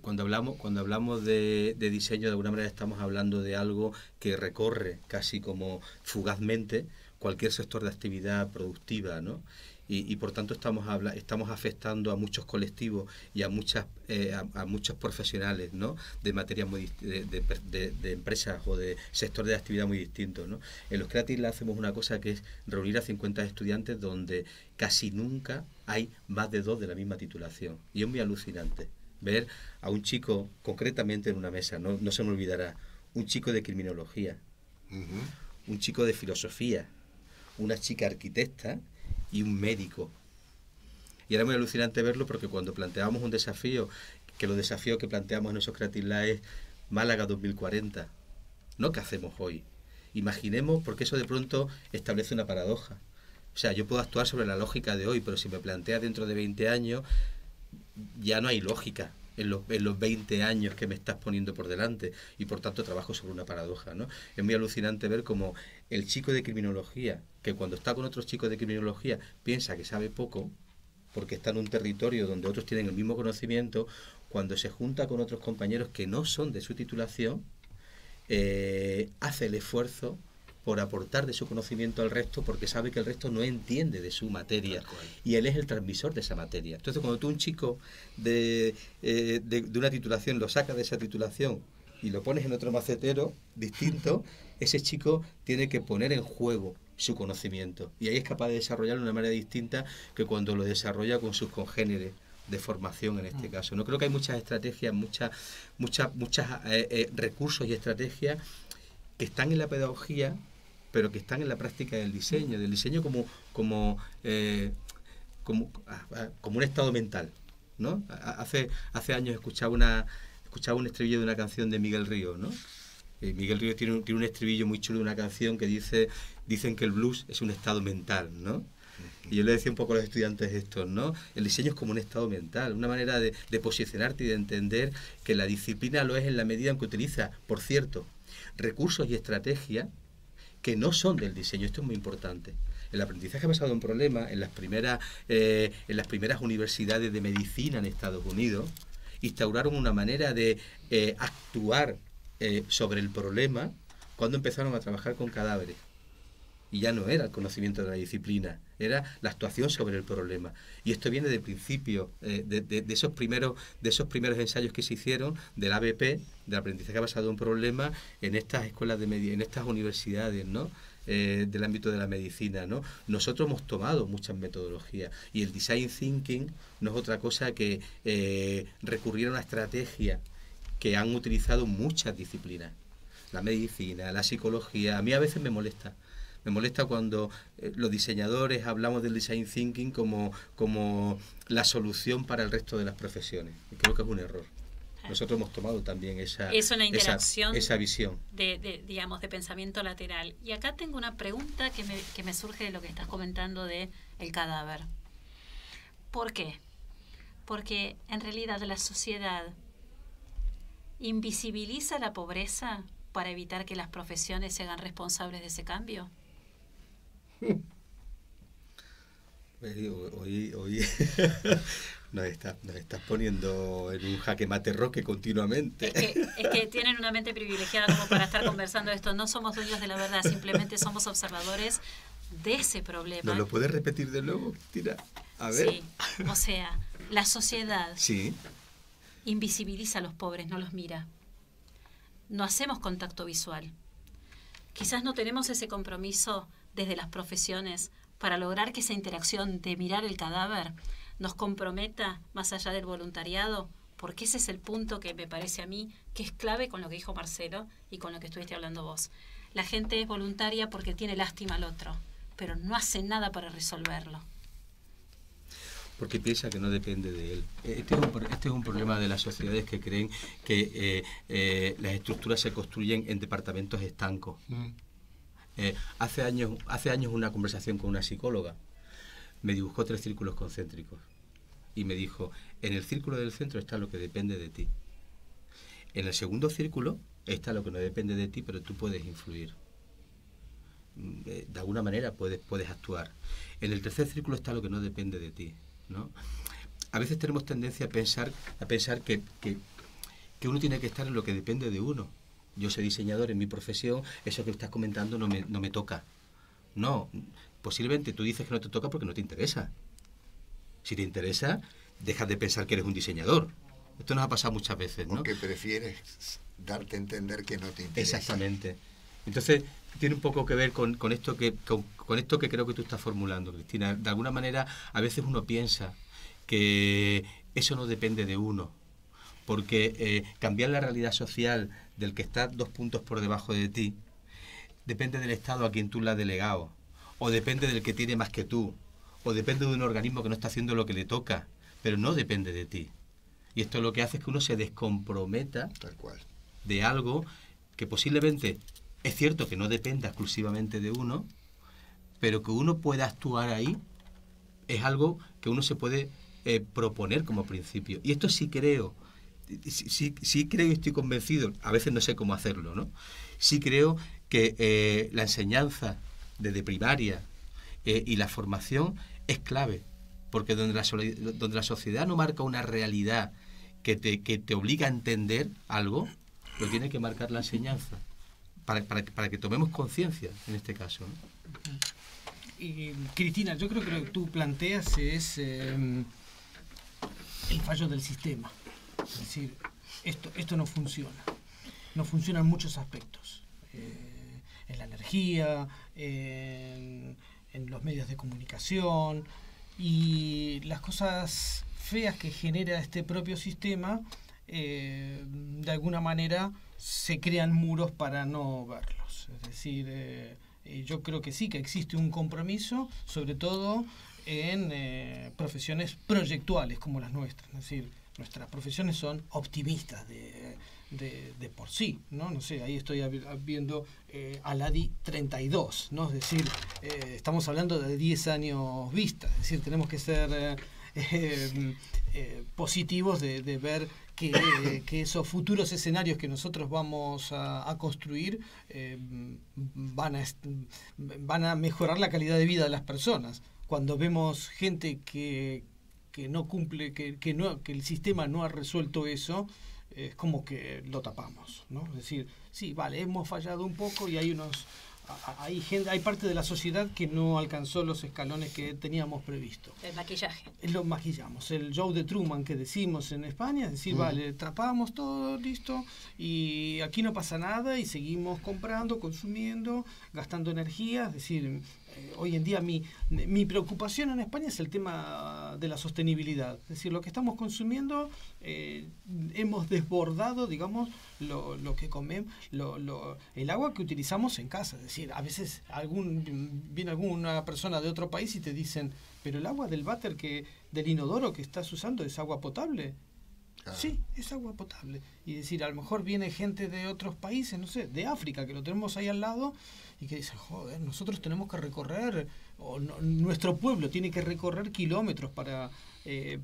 cuando hablamos, cuando hablamos de, diseño, de alguna manera estamos hablando de algo que recorre casi como fugazmente cualquier sector de actividad productiva, ¿no? Y, por tanto estamos habla, estamos afectando a muchos colectivos y a muchas eh, a, muchos profesionales ¿no? de materia muy de, de, empresas o de sectores de actividad muy distintos ¿no? en los Creative hacemos una cosa que es reunir a 50 estudiantes donde casi nunca hay más de dos de la misma titulación y es muy alucinante ver a un chico concretamente en una mesa, no, no se me olvidará, un chico de criminología, un chico de filosofía, una chica arquitecta y un médico. Y era muy alucinante verlo porque cuando planteábamos un desafío, que los desafíos que planteamos en esos Creative Labs es Málaga 2040, no que hacemos hoy. Imaginemos, porque eso de pronto establece una paradoja. O sea, yo puedo actuar sobre la lógica de hoy, pero si me plantea dentro de 20 años, ya no hay lógica en los, en los 20 años que me estás poniendo por delante y por tanto trabajo sobre una paradoja. ¿no? Es muy alucinante ver como el chico de criminología, que cuando está con otros chicos de criminología piensa que sabe poco, porque está en un territorio donde otros tienen el mismo conocimiento, cuando se junta con otros compañeros que no son de su titulación, eh, hace el esfuerzo por aportar de su conocimiento al resto porque sabe que el resto no entiende de su materia y él es el transmisor de esa materia. Entonces cuando tú un chico de, eh, de, una titulación lo sacas de esa titulación y lo pones en otro macetero distinto, ese chico tiene que poner en juego su conocimiento y ahí es capaz de desarrollarlo de una manera distinta que cuando lo desarrolla con sus congéneres de formación en este mm. caso. No creo que hay muchas estrategias, muchas, muchas, muchas eh, eh, recursos y estrategias que están en la pedagogía pero que están en la práctica del diseño, del diseño como, como, eh, como, ah, ah, como un estado mental. ¿no? Hace, hace años escuchaba, una, escuchaba un estribillo de una canción de Miguel Río, ¿no? Eh, Miguel Río tiene un, tiene un estribillo muy chulo de una canción que dice, dicen que el blues es un estado mental, ¿no? Y yo le decía un poco a los estudiantes esto, ¿no? El diseño es como un estado mental, una manera de, de, posicionarte y de entender que la disciplina lo es en la medida en que utiliza, por cierto, recursos y estrategias que no son del diseño. Esto es muy importante. El aprendizaje basado en problema en las primeras, eh, en las primeras universidades de medicina en Estados Unidos, instauraron una manera de eh, actuar eh, sobre el problema cuando empezaron a trabajar con cadáveres. Y ya no era el conocimiento de la disciplina, era la actuación sobre el problema. Y esto viene de principio, de, de, esos primeros, de esos primeros ensayos que se hicieron del ABP, del aprendizaje basado en problema, en estas escuelas de en estas universidades, ¿no? Eh, del ámbito de la medicina, ¿no? Nosotros hemos tomado muchas metodologías y el design thinking no es otra cosa que eh, recurrir a una estrategia que han utilizado muchas disciplinas. La medicina, la psicología, a mí a veces me molesta. Me molesta cuando eh, los diseñadores hablamos del design thinking como, como la solución para el resto de las profesiones. Y creo que es un error. Nosotros hemos tomado también esa, es una interacción esa, visión. De, digamos, de pensamiento lateral. Y acá tengo una pregunta que me, que me surge de lo que estás comentando de el cadáver. ¿Por qué? Porque en realidad la sociedad invisibiliza la pobreza para evitar que las profesiones se hagan responsables de ese cambio. Hoy, hoy, nos, estás, nos estás poniendo en un jaque mate roque continuamente. Es que, tienen una mente privilegiada como para estar conversando esto. No somos dueños de la verdad, simplemente somos observadores de ese problema. ¿No lo puedes repetir de nuevo, Tira? A ver. Sí, o sea, la sociedad sí. invisibiliza a los pobres, no los mira. No hacemos contacto visual. Quizás no tenemos ese compromiso desde las profesiones para lograr que esa interacción de mirar el cadáver nos comprometa más allá del voluntariado? Porque ese es el punto que me parece a mí que es clave con lo que dijo Marcelo y con lo que estuviste hablando vos. La gente es voluntaria porque tiene lástima al otro, pero no hace nada para resolverlo porque piensa que no depende de él. Este es un, este es un problema de las sociedades que creen que eh, eh, las estructuras se construyen en departamentos estancos. Mm. Eh, hace, años, hace años una conversación con una psicóloga me dibujó tres círculos concéntricos y me dijo, en el círculo del centro está lo que depende de ti. En el segundo círculo está lo que no depende de ti, pero tú puedes influir. Mm, de alguna manera puedes, puedes actuar. En el tercer círculo está lo que no depende de ti ¿no? A veces tenemos tendencia a pensar, a pensar que, uno tiene que estar en lo que depende de uno. Yo soy diseñador en mi profesión, eso que estás comentando no me, no me toca. No, posiblemente tú dices que no te toca porque no te interesa. Si te interesa, dejas de pensar que eres un diseñador. Esto nos ha pasado muchas veces, ¿no? Porque prefieres darte a entender que no te interesa. Exactamente. Entonces, tiene un poco que ver con, esto que con, esto que creo que tú estás formulando, Cristina. De alguna manera, a veces uno piensa que eso no depende de uno, porque eh, cambiar la realidad social del que está dos puntos por debajo de ti depende del Estado a quien tú la has delegado, o depende del que tiene más que tú, o depende de un organismo que no está haciendo lo que le toca, pero no depende de ti. Y esto lo que hace es que uno se descomprometa Tal cual. de algo que posiblemente es cierto que no dependa exclusivamente de uno, pero que uno pueda actuar ahí es algo que uno se puede eh, proponer como principio. Y esto sí creo, sí, sí, creo y estoy convencido, a veces no sé cómo hacerlo, ¿no? Sí creo que eh, la enseñanza desde primaria eh, y la formación es clave, porque donde la, donde la sociedad no marca una realidad que te, que te obliga a entender algo, lo tiene que marcar la enseñanza para, que tomemos conciencia en este caso. Y, Cristina, yo creo que lo que tú planteas es em, el fallo del sistema. Es decir, esto, esto no funciona. No funciona en muchos aspectos. Eh, en la energía, en, los medios de comunicación y las cosas feas que genera este propio sistema, eh, de alguna manera se crean muros para no verlos. Es decir, eh, yo creo que sí, que existe un compromiso, sobre todo en profesiones proyectuales como las nuestras. Es decir, nuestras profesiones son optimistas de, de, por sí, ¿no? No sé, ahí estoy viendo eh, Aladi 32, ¿no? Es decir, eh, estamos hablando de 10 años vista, es decir, tenemos que ser positivos de, de ver que, esos futuros escenarios que nosotros vamos a, construir eh, van, a, van a mejorar la calidad de vida de las personas. Cuando vemos gente que, que no cumple, que, que, no, que el sistema no ha resuelto eso, es como que lo tapamos. ¿no? Es decir, sí, vale, hemos fallado un poco y hay unos hay, gente, hay parte de la sociedad que no alcanzó los escalones que teníamos previsto. El maquillaje. Lo maquillamos. El show de Truman que decimos en España, es decir, vale, trapamos todo, listo, y aquí no pasa nada y seguimos comprando, consumiendo, gastando energía, es decir, hoy en día mi, mi preocupación en España es el tema de la sostenibilidad. Es decir, lo que estamos consumiendo, eh, hemos desbordado, digamos, lo, lo que comemos, lo, lo, el agua que utilizamos en casa. Es decir, a veces algún, viene alguna persona de otro país y te dicen, pero el agua del váter, que, del inodoro que estás usando es agua potable. Sí, es agua potable. Y decir, a lo mejor viene gente de otros países, no sé, de África, que lo tenemos ahí al lado, y que dicen, joder, nosotros tenemos que recorrer, o nuestro pueblo tiene que recorrer kilómetros para, eh,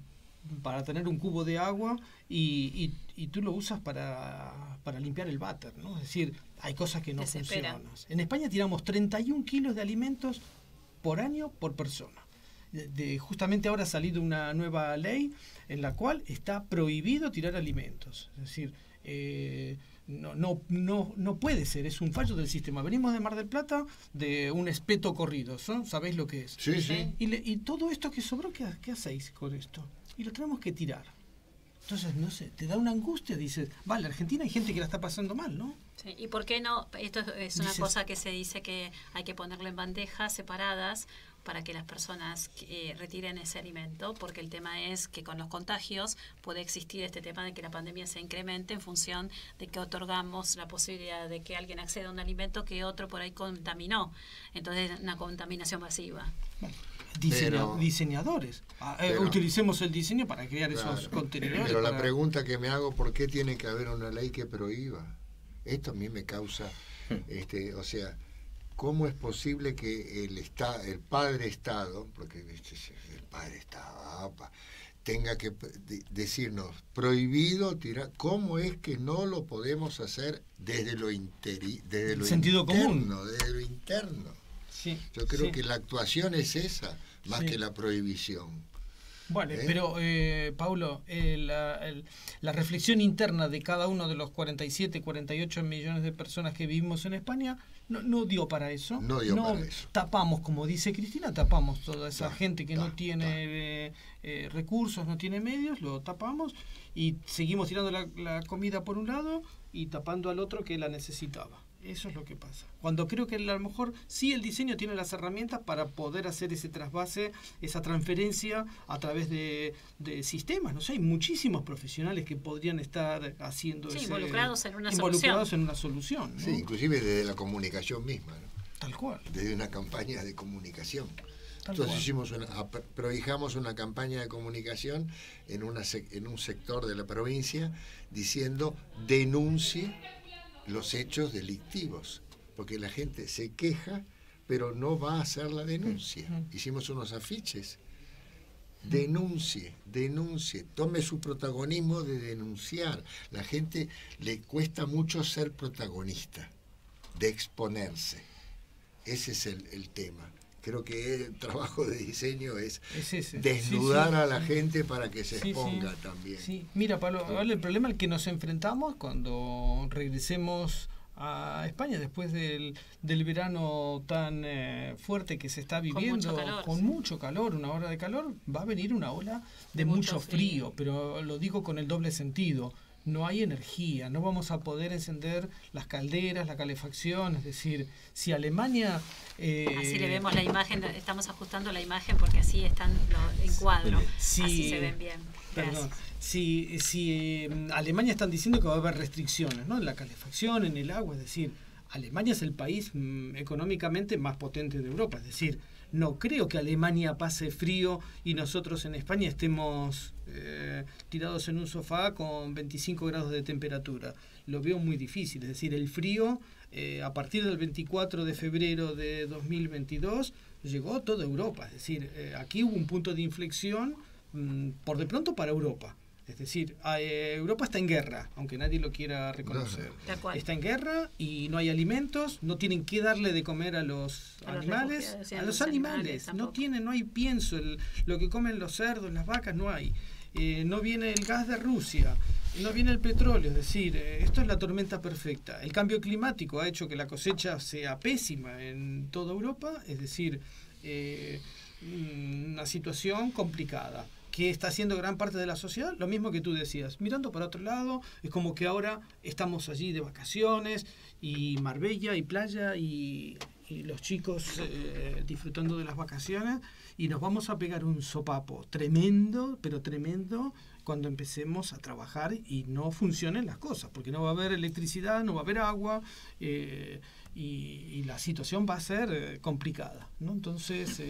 para tener un cubo de agua y, y, tú lo usas para, para, limpiar el váter, ¿no? Es decir, hay cosas que no funcionan. En España tiramos 31 kilos de alimentos por año por persona. De, justamente ahora ha salido una nueva ley en la cual está prohibido tirar alimentos. Es decir, eh, no, no, no, no puede ser, es un fallo del sistema. Venimos de Mar del Plata de un espeto corrido, ¿sabéis lo que es? Sí, sí. Y, y todo esto que sobró, ¿qué, ¿qué hacéis con esto? Y lo tenemos que tirar. Entonces, no sé, te da una angustia, dices, vale, Argentina hay gente que la está pasando mal, ¿no? Sí, ¿Y por qué no? Esto es una cosa que se dice que hay que ponerlo en bandejas separadas para que las personas eh, retiren ese alimento, porque el tema es que con los contagios puede existir este tema de que la pandemia se incremente en función de que otorgamos la posibilidad de que alguien acceda a un alimento que otro por ahí contaminó. Entonces, una contaminación masiva. diseñadores. Ah, eh, utilicemos el diseño para crear esos contenedores. Pero la pregunta que me hago, ¿por qué tiene que haber una ley que prohíba? Esto a mí me causa, hmm. este, o sea, ¿cómo es posible que el, el padre Estado, porque el padre Estado, tenga que decirnos prohibido tirar, ¿cómo es que no lo podemos hacer desde lo, interi desde lo sentido interno, común? desde lo interno? Yo creo que la actuación es esa, más que la prohibición. Bueno, ¿Eh? pero eh, Paulo, eh, la, reflexión interna de cada uno de los 47, 48 millones de personas que vivimos en España no, dio para eso. No dio para eso. Tapamos, como dice Cristina, tapamos toda esa gente que no tiene eh, recursos, no tiene medios, lo tapamos y seguimos tirando la comida por un lado y tapando al otro que la necesitaba. Eso es lo que pasa. Cuando creo que a lo mejor sí el diseño tiene las herramientas para poder hacer ese trasvase, esa transferencia a través de, sistemas. No sé, hay muchísimos profesionales que podrían estar haciendo sí, involucrados en una involucrados en una solución. Sí, inclusive desde la comunicación misma. Tal cual. Desde una campaña de comunicación. Entonces hicimos una, prohijamos una campaña de comunicación en, una, en un sector de la provincia diciendo denuncie los hechos delictivos, porque la gente se queja, pero no va a hacer la denuncia. Hicimos unos afiches. Denuncie, denuncie, tome su protagonismo de denunciar. La gente le cuesta mucho ser protagonista, de exponerse. Ese es el, tema creo que el trabajo de diseño es, desnudar a la gente para que se exponga también. Mira, Pablo, el problema al que nos enfrentamos cuando regresemos a España después del, del verano tan eh, fuerte que se está viviendo, con mucho, calor, una hora de calor, va a venir una ola de, mucho, frío, pero lo digo con el doble sentido no hay energía, no vamos a poder encender las calderas, la calefacción, es decir, si Alemania... Eh, así le vemos la imagen, estamos ajustando la imagen porque así están los en cuadro, así se ven bien. Perdón, si, si eh, Alemania están diciendo que va a haber restricciones ¿no? en la calefacción, en el agua, es decir, Alemania es el país mm, económicamente más potente de Europa, es decir, no creo que Alemania pase frío y nosotros en España estemos eh, tirados en un sofá con 25 grados de temperatura. Lo veo muy difícil, es decir, el frío eh, a partir del 24 de febrero de 2022 llegó a toda Europa, es decir, eh, aquí hubo un punto de inflexión mm, por de pronto para Europa. Es decir, eh, Europa está en guerra, aunque nadie lo quiera reconocer. Está en guerra y no hay alimentos, no tienen que darle de comer a los animales, a los, animales, no tienen, no hay pienso, lo que comen los cerdos, las vacas, no hay. Eh, no viene el gas de Rusia, no viene el petróleo, es decir, eh, esto es la tormenta perfecta. El cambio climático ha hecho que la cosecha sea pésima en toda Europa, es decir, una situación complicada que está haciendo gran parte de la sociedad, lo mismo que tú decías, mirando para otro lado, es como que ahora estamos allí de vacaciones y Marbella y playa y, los chicos eh, disfrutando de las vacaciones y nos vamos a pegar un sopapo tremendo, pero tremendo, cuando empecemos a trabajar y no funcionen las cosas, porque no va a haber electricidad, no va a haber agua. Eh, y, la situación va a ser eh, complicada, ¿no? Entonces,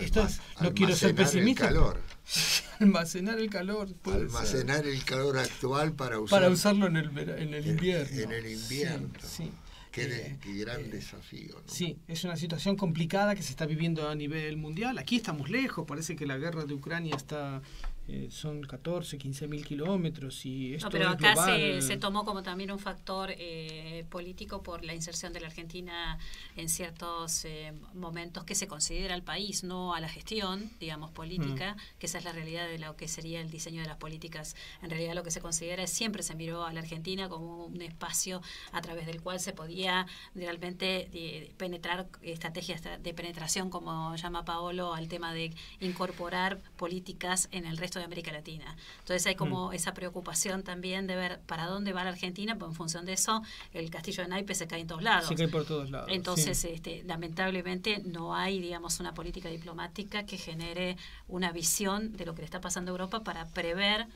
esto no quiero ser pesimista. El calor. almacenar el calor. Almacenar el calor actual para Para usarlo en el, en el invierno. En, el invierno. Sí, Qué, gran eh, desafío. Sí, es una situación complicada que se está viviendo a nivel mundial. Aquí estamos lejos, parece que la guerra de Ucrania está eh, son 14, 15 mil kilómetros y esto no, pero acá se, tomó como también un factor eh, político por la inserción de la Argentina en ciertos eh, momentos que se considera al país, no a la gestión, digamos, política, mm. que esa es la realidad de lo que sería el diseño de las políticas. En realidad lo que se considera es siempre se miró a la Argentina como un espacio a través del cual se podía realmente penetrar estrategias de penetración, como llama Paolo, al tema de incorporar políticas en el resto resto de América Latina. Entonces hay como esa preocupación también de ver para dónde va la Argentina, pues en función de eso el castillo de naipes se cae en todos lados. Se cae por todos lados. Entonces, este, lamentablemente no hay, digamos, una política diplomática que genere una visión de lo que le está pasando a Europa para prever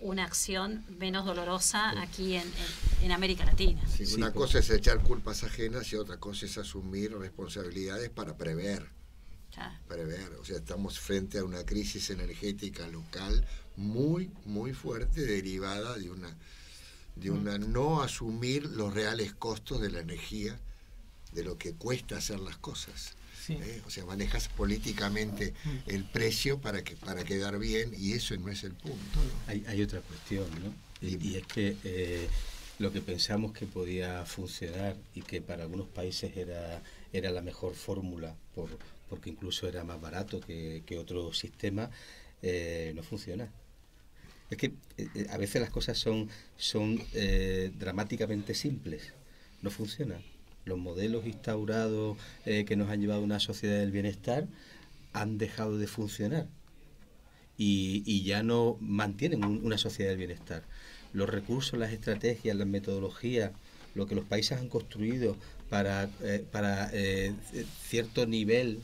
una acción menos dolorosa aquí en, en, América Latina. una cosa es echar culpas ajenas y otra cosa es asumir responsabilidades para prever. Prever, o sea, estamos frente a una crisis energética local muy, muy fuerte derivada de una, de mm. una no asumir los reales costos de la energía, de lo que cuesta hacer las cosas. ¿eh? O sea, manejas políticamente mm. el precio para, que, para quedar bien y eso no es el punto. Hay, hay, otra cuestión, ¿no? Y, es que eh, lo que pensamos que podía funcionar y que para algunos países era, era la mejor fórmula, por, porque incluso era más barato que, que otro sistema, eh, no funciona. Es que a veces las cosas son, son dramáticamente simples, no funcionan los modelos instaurados eh, que nos han llevado a una sociedad del bienestar han dejado de funcionar y, ya no mantienen una sociedad del bienestar. Los recursos, las estrategias, las metodologías, lo que los países han construido para, eh, para eh, cierto nivel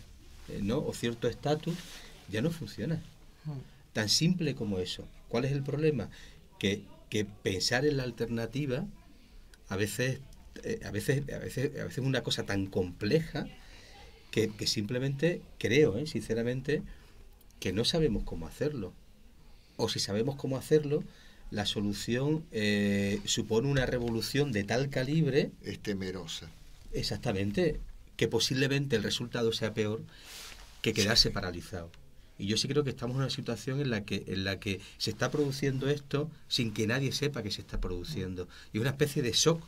¿no? o cierto estatus, ya no funciona. Tan simple como eso. ¿Cuál es el problema? Que, que pensar en la alternativa a veces eh, a, veces, a, veces, a veces una cosa tan compleja que, simplemente creo, eh, sinceramente, que no sabemos cómo hacerlo. O si sabemos cómo hacerlo, la solución eh, supone una revolución de tal calibre. Es temerosa. Exactamente. Que posiblemente el resultado sea peor que quedarse paralizado. Y yo sí creo que estamos en una situación en la que en la que se está produciendo esto sin que nadie sepa que se está produciendo. Y una especie de shock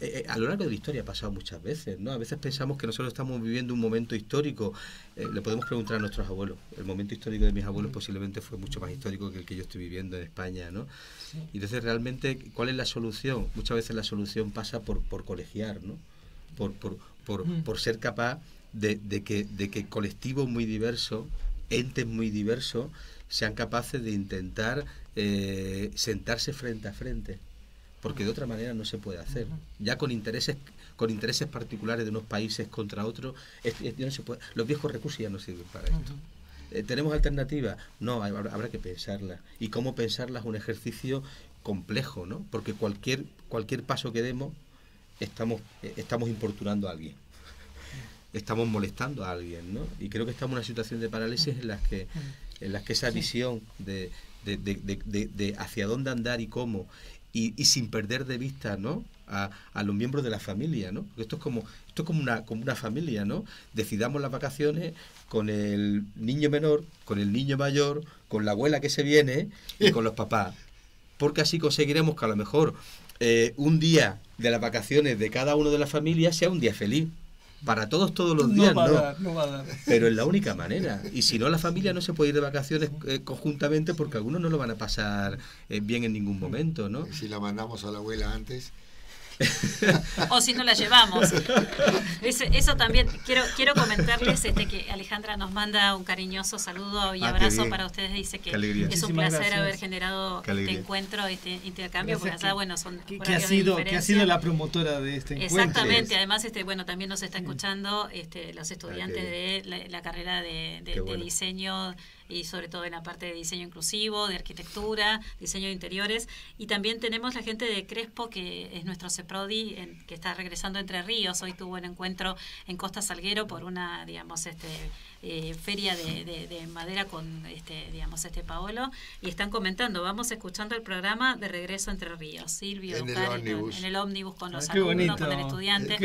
eh, eh, a lo largo de la historia ha pasado muchas veces, ¿no? A veces pensamos que nosotros estamos viviendo un momento histórico. Eh, le podemos preguntar a nuestros abuelos. El momento histórico de mis abuelos posiblemente fue mucho más histórico que el que yo estoy viviendo en España, ¿no? Y entonces, realmente, ¿cuál es la solución? Muchas veces la solución pasa por, por colegiar, ¿no? Por, por, por, mm. por ser capaz de, de, que, de que colectivos muy diversos, entes muy diversos, sean capaces de intentar sentarse frente a frente porque de otra manera no se puede hacer. Ya con intereses con intereses particulares de unos países contra otros, no se puede, los viejos recursos ya no sirven para esto. Eh, ¿Tenemos alternativas? No, habrá, que pensarlas. Y cómo pensarlas es un ejercicio complejo, ¿no? Porque cualquier, cualquier paso que demos, estamos, eh, estamos importunando a alguien. Estamos molestando a alguien, ¿no? Y creo que estamos en una situación de parálisis en las que, en las que esa visión de, de, de, de hacia dónde andar y cómo, y, sin perder de vista ¿no? A, los miembros de la familia, ¿no? esto es como, esto es como una, como una familia, ¿no? Decidamos las vacaciones con el niño menor, con el niño mayor, con la abuela que se viene y con los papás. Porque así conseguiremos que a lo mejor eh, un día de las vacaciones de cada uno de la familia sea un día feliz para todos todos los días, no. no. Va a dar. Pero es la única manera. Y si no, la familia no se puede ir de vacaciones eh, conjuntamente porque algunos no lo van a pasar eh, bien en ningún momento, ¿no? si la mandamos a la abuela antes, o si no la llevamos. Eso, también, quiero, quiero comentarles este, que Alejandra nos manda un cariñoso saludo y ah, abrazo para ustedes. Dice que es un placer haber generado este encuentro, este intercambio, porque allá, bueno, son que, ha sido, que ha sido la promotora de este encuentro. Exactamente, además, este, bueno, también nos está escuchando este, los estudiantes de la, carrera de, de diseño y sobre todo en la parte de diseño inclusivo, de arquitectura, diseño de interiores. Y también tenemos la gente de Crespo, que es nuestro CEPRODI, que está regresando Entre Ríos. Hoy tuvo un encuentro en Costa Salguero por una, digamos, este eh, feria de, madera con este digamos este Paolo y están comentando vamos escuchando el programa de regreso entre ríos. Silvio en, el, ómnibus. con los alumnos con el estudiante.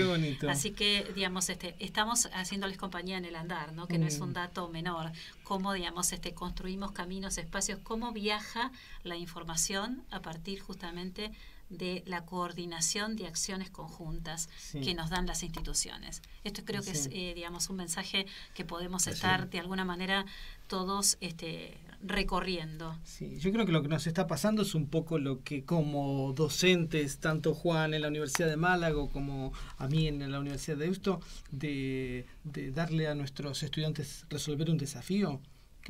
Así que digamos este estamos haciéndoles compañía en el andar no que no es un mm. dato menor. Cómo digamos este construimos caminos espacios cómo viaja la información a partir justamente de la coordinación de acciones conjuntas que nos dan las instituciones. Esto creo que es, eh, digamos, un mensaje que podemos estar de alguna manera todos este, recorriendo. Sí, yo creo que lo que nos está pasando es un poco lo que como docentes, tanto Juan en la Universidad de Málaga como a mí en la Universidad de Eusto, de, de darle a nuestros estudiantes resolver un desafío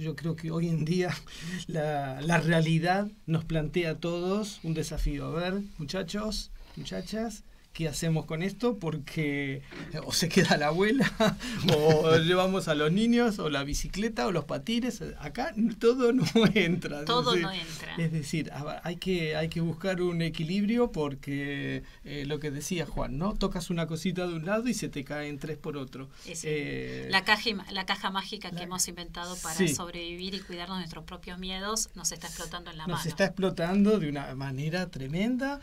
yo creo que hoy en día la, la realidad nos plantea a todos un desafío. A ver, muchachos, muchachas, qué hacemos con esto porque eh, o se queda la abuela o llevamos a los niños o la bicicleta o los patines acá todo no entra. Todo no entra. es decir hay que hay que buscar un equilibrio porque eh, lo que decía Juan no tocas una cosita de un lado y se te caen tres por otro. Eh, la caja la caja mágica que hemos inventado para sobrevivir y cuidarnos de nuestros propios miedos nos está explotando en la mano. nos está explotando de una manera tremenda.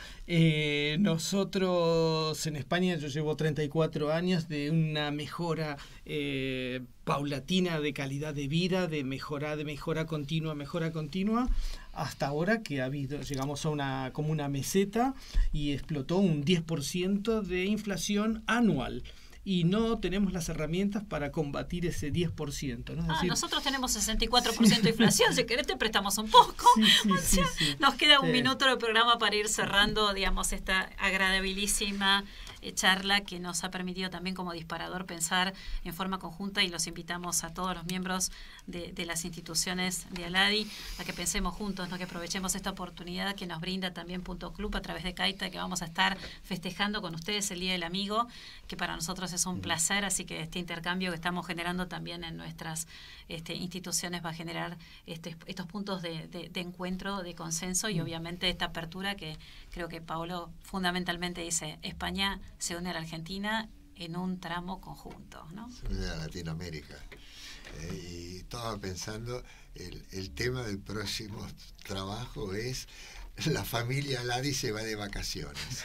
Nosotros en España, yo llevo 34 años de una mejora eh, paulatina de calidad de vida, de mejora, de mejora continua, mejora continua, hasta ahora que ha habido, llegamos a una como una meseta y explotó un 10% de inflación anual y no tenemos las herramientas para combatir ese 10%. ¿no? Ah, nosotros tenemos 64% de inflación, si querés te prestamos un poco. nos queda un minuto del programa para ir cerrando, digamos, esta agradabilísima eh, charla que nos ha permitido también como disparador pensar en forma conjunta y los invitamos a todos los miembros de, las instituciones de Aladi a que pensemos juntos, ¿no? que aprovechemos esta oportunidad que nos brinda también Punto Club a través de Caita, que vamos a estar festejando con ustedes el Día del Amigo, que para nosotros es un placer, así que este intercambio que estamos generando también en nuestras este, instituciones va a generar este, estos puntos de, de encuentro, de consenso y obviamente esta apertura que creo que Paolo fundamentalmente dice, España se une a la Argentina en un tramo conjunto. ¿no? Se une a Latinoamérica. Eh, y estaba pensando, el, el tema del próximo trabajo es la familia Ladi se va de vacaciones.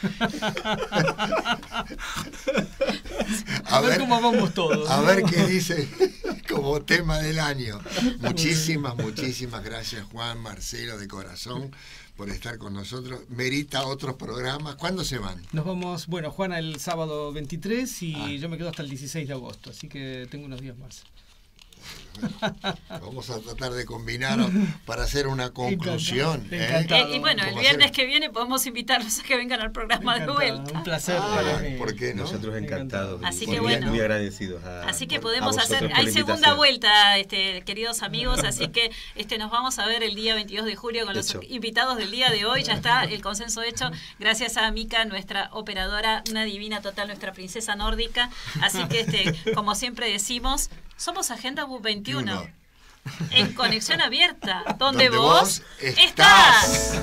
a ver cómo vamos todos. A ver qué dice como tema del año. Muchísimas, muchísimas gracias Juan, Marcelo, de corazón por estar con nosotros. Merita otros programas. ¿Cuándo se van? Nos vamos, bueno, Juana el sábado 23 y ah. yo me quedo hasta el 16 de agosto, así que tengo unos días más. Vamos a tratar de combinar para hacer una conclusión. ¿eh? Eh, y bueno, el viernes que viene podemos invitarlos a que vengan al programa de vuelta. Un placer para mí. Nosotros encantados. Así que bueno. Muy agradecidos. así que podemos hacer. Hay segunda vuelta, este, queridos amigos. Así que este, nos vamos a ver el día 22 de julio con los invitados del día de hoy. Ya está el consenso hecho. Gracias a Mica, nuestra operadora, una divina total, nuestra princesa nórdica. Así que, este, como siempre decimos, somos Agenda BU 21. En conexión abierta, donde, vos, estás.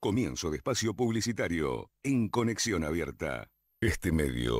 Comienzo de espacio publicitario en Conexión Abierta. Este medio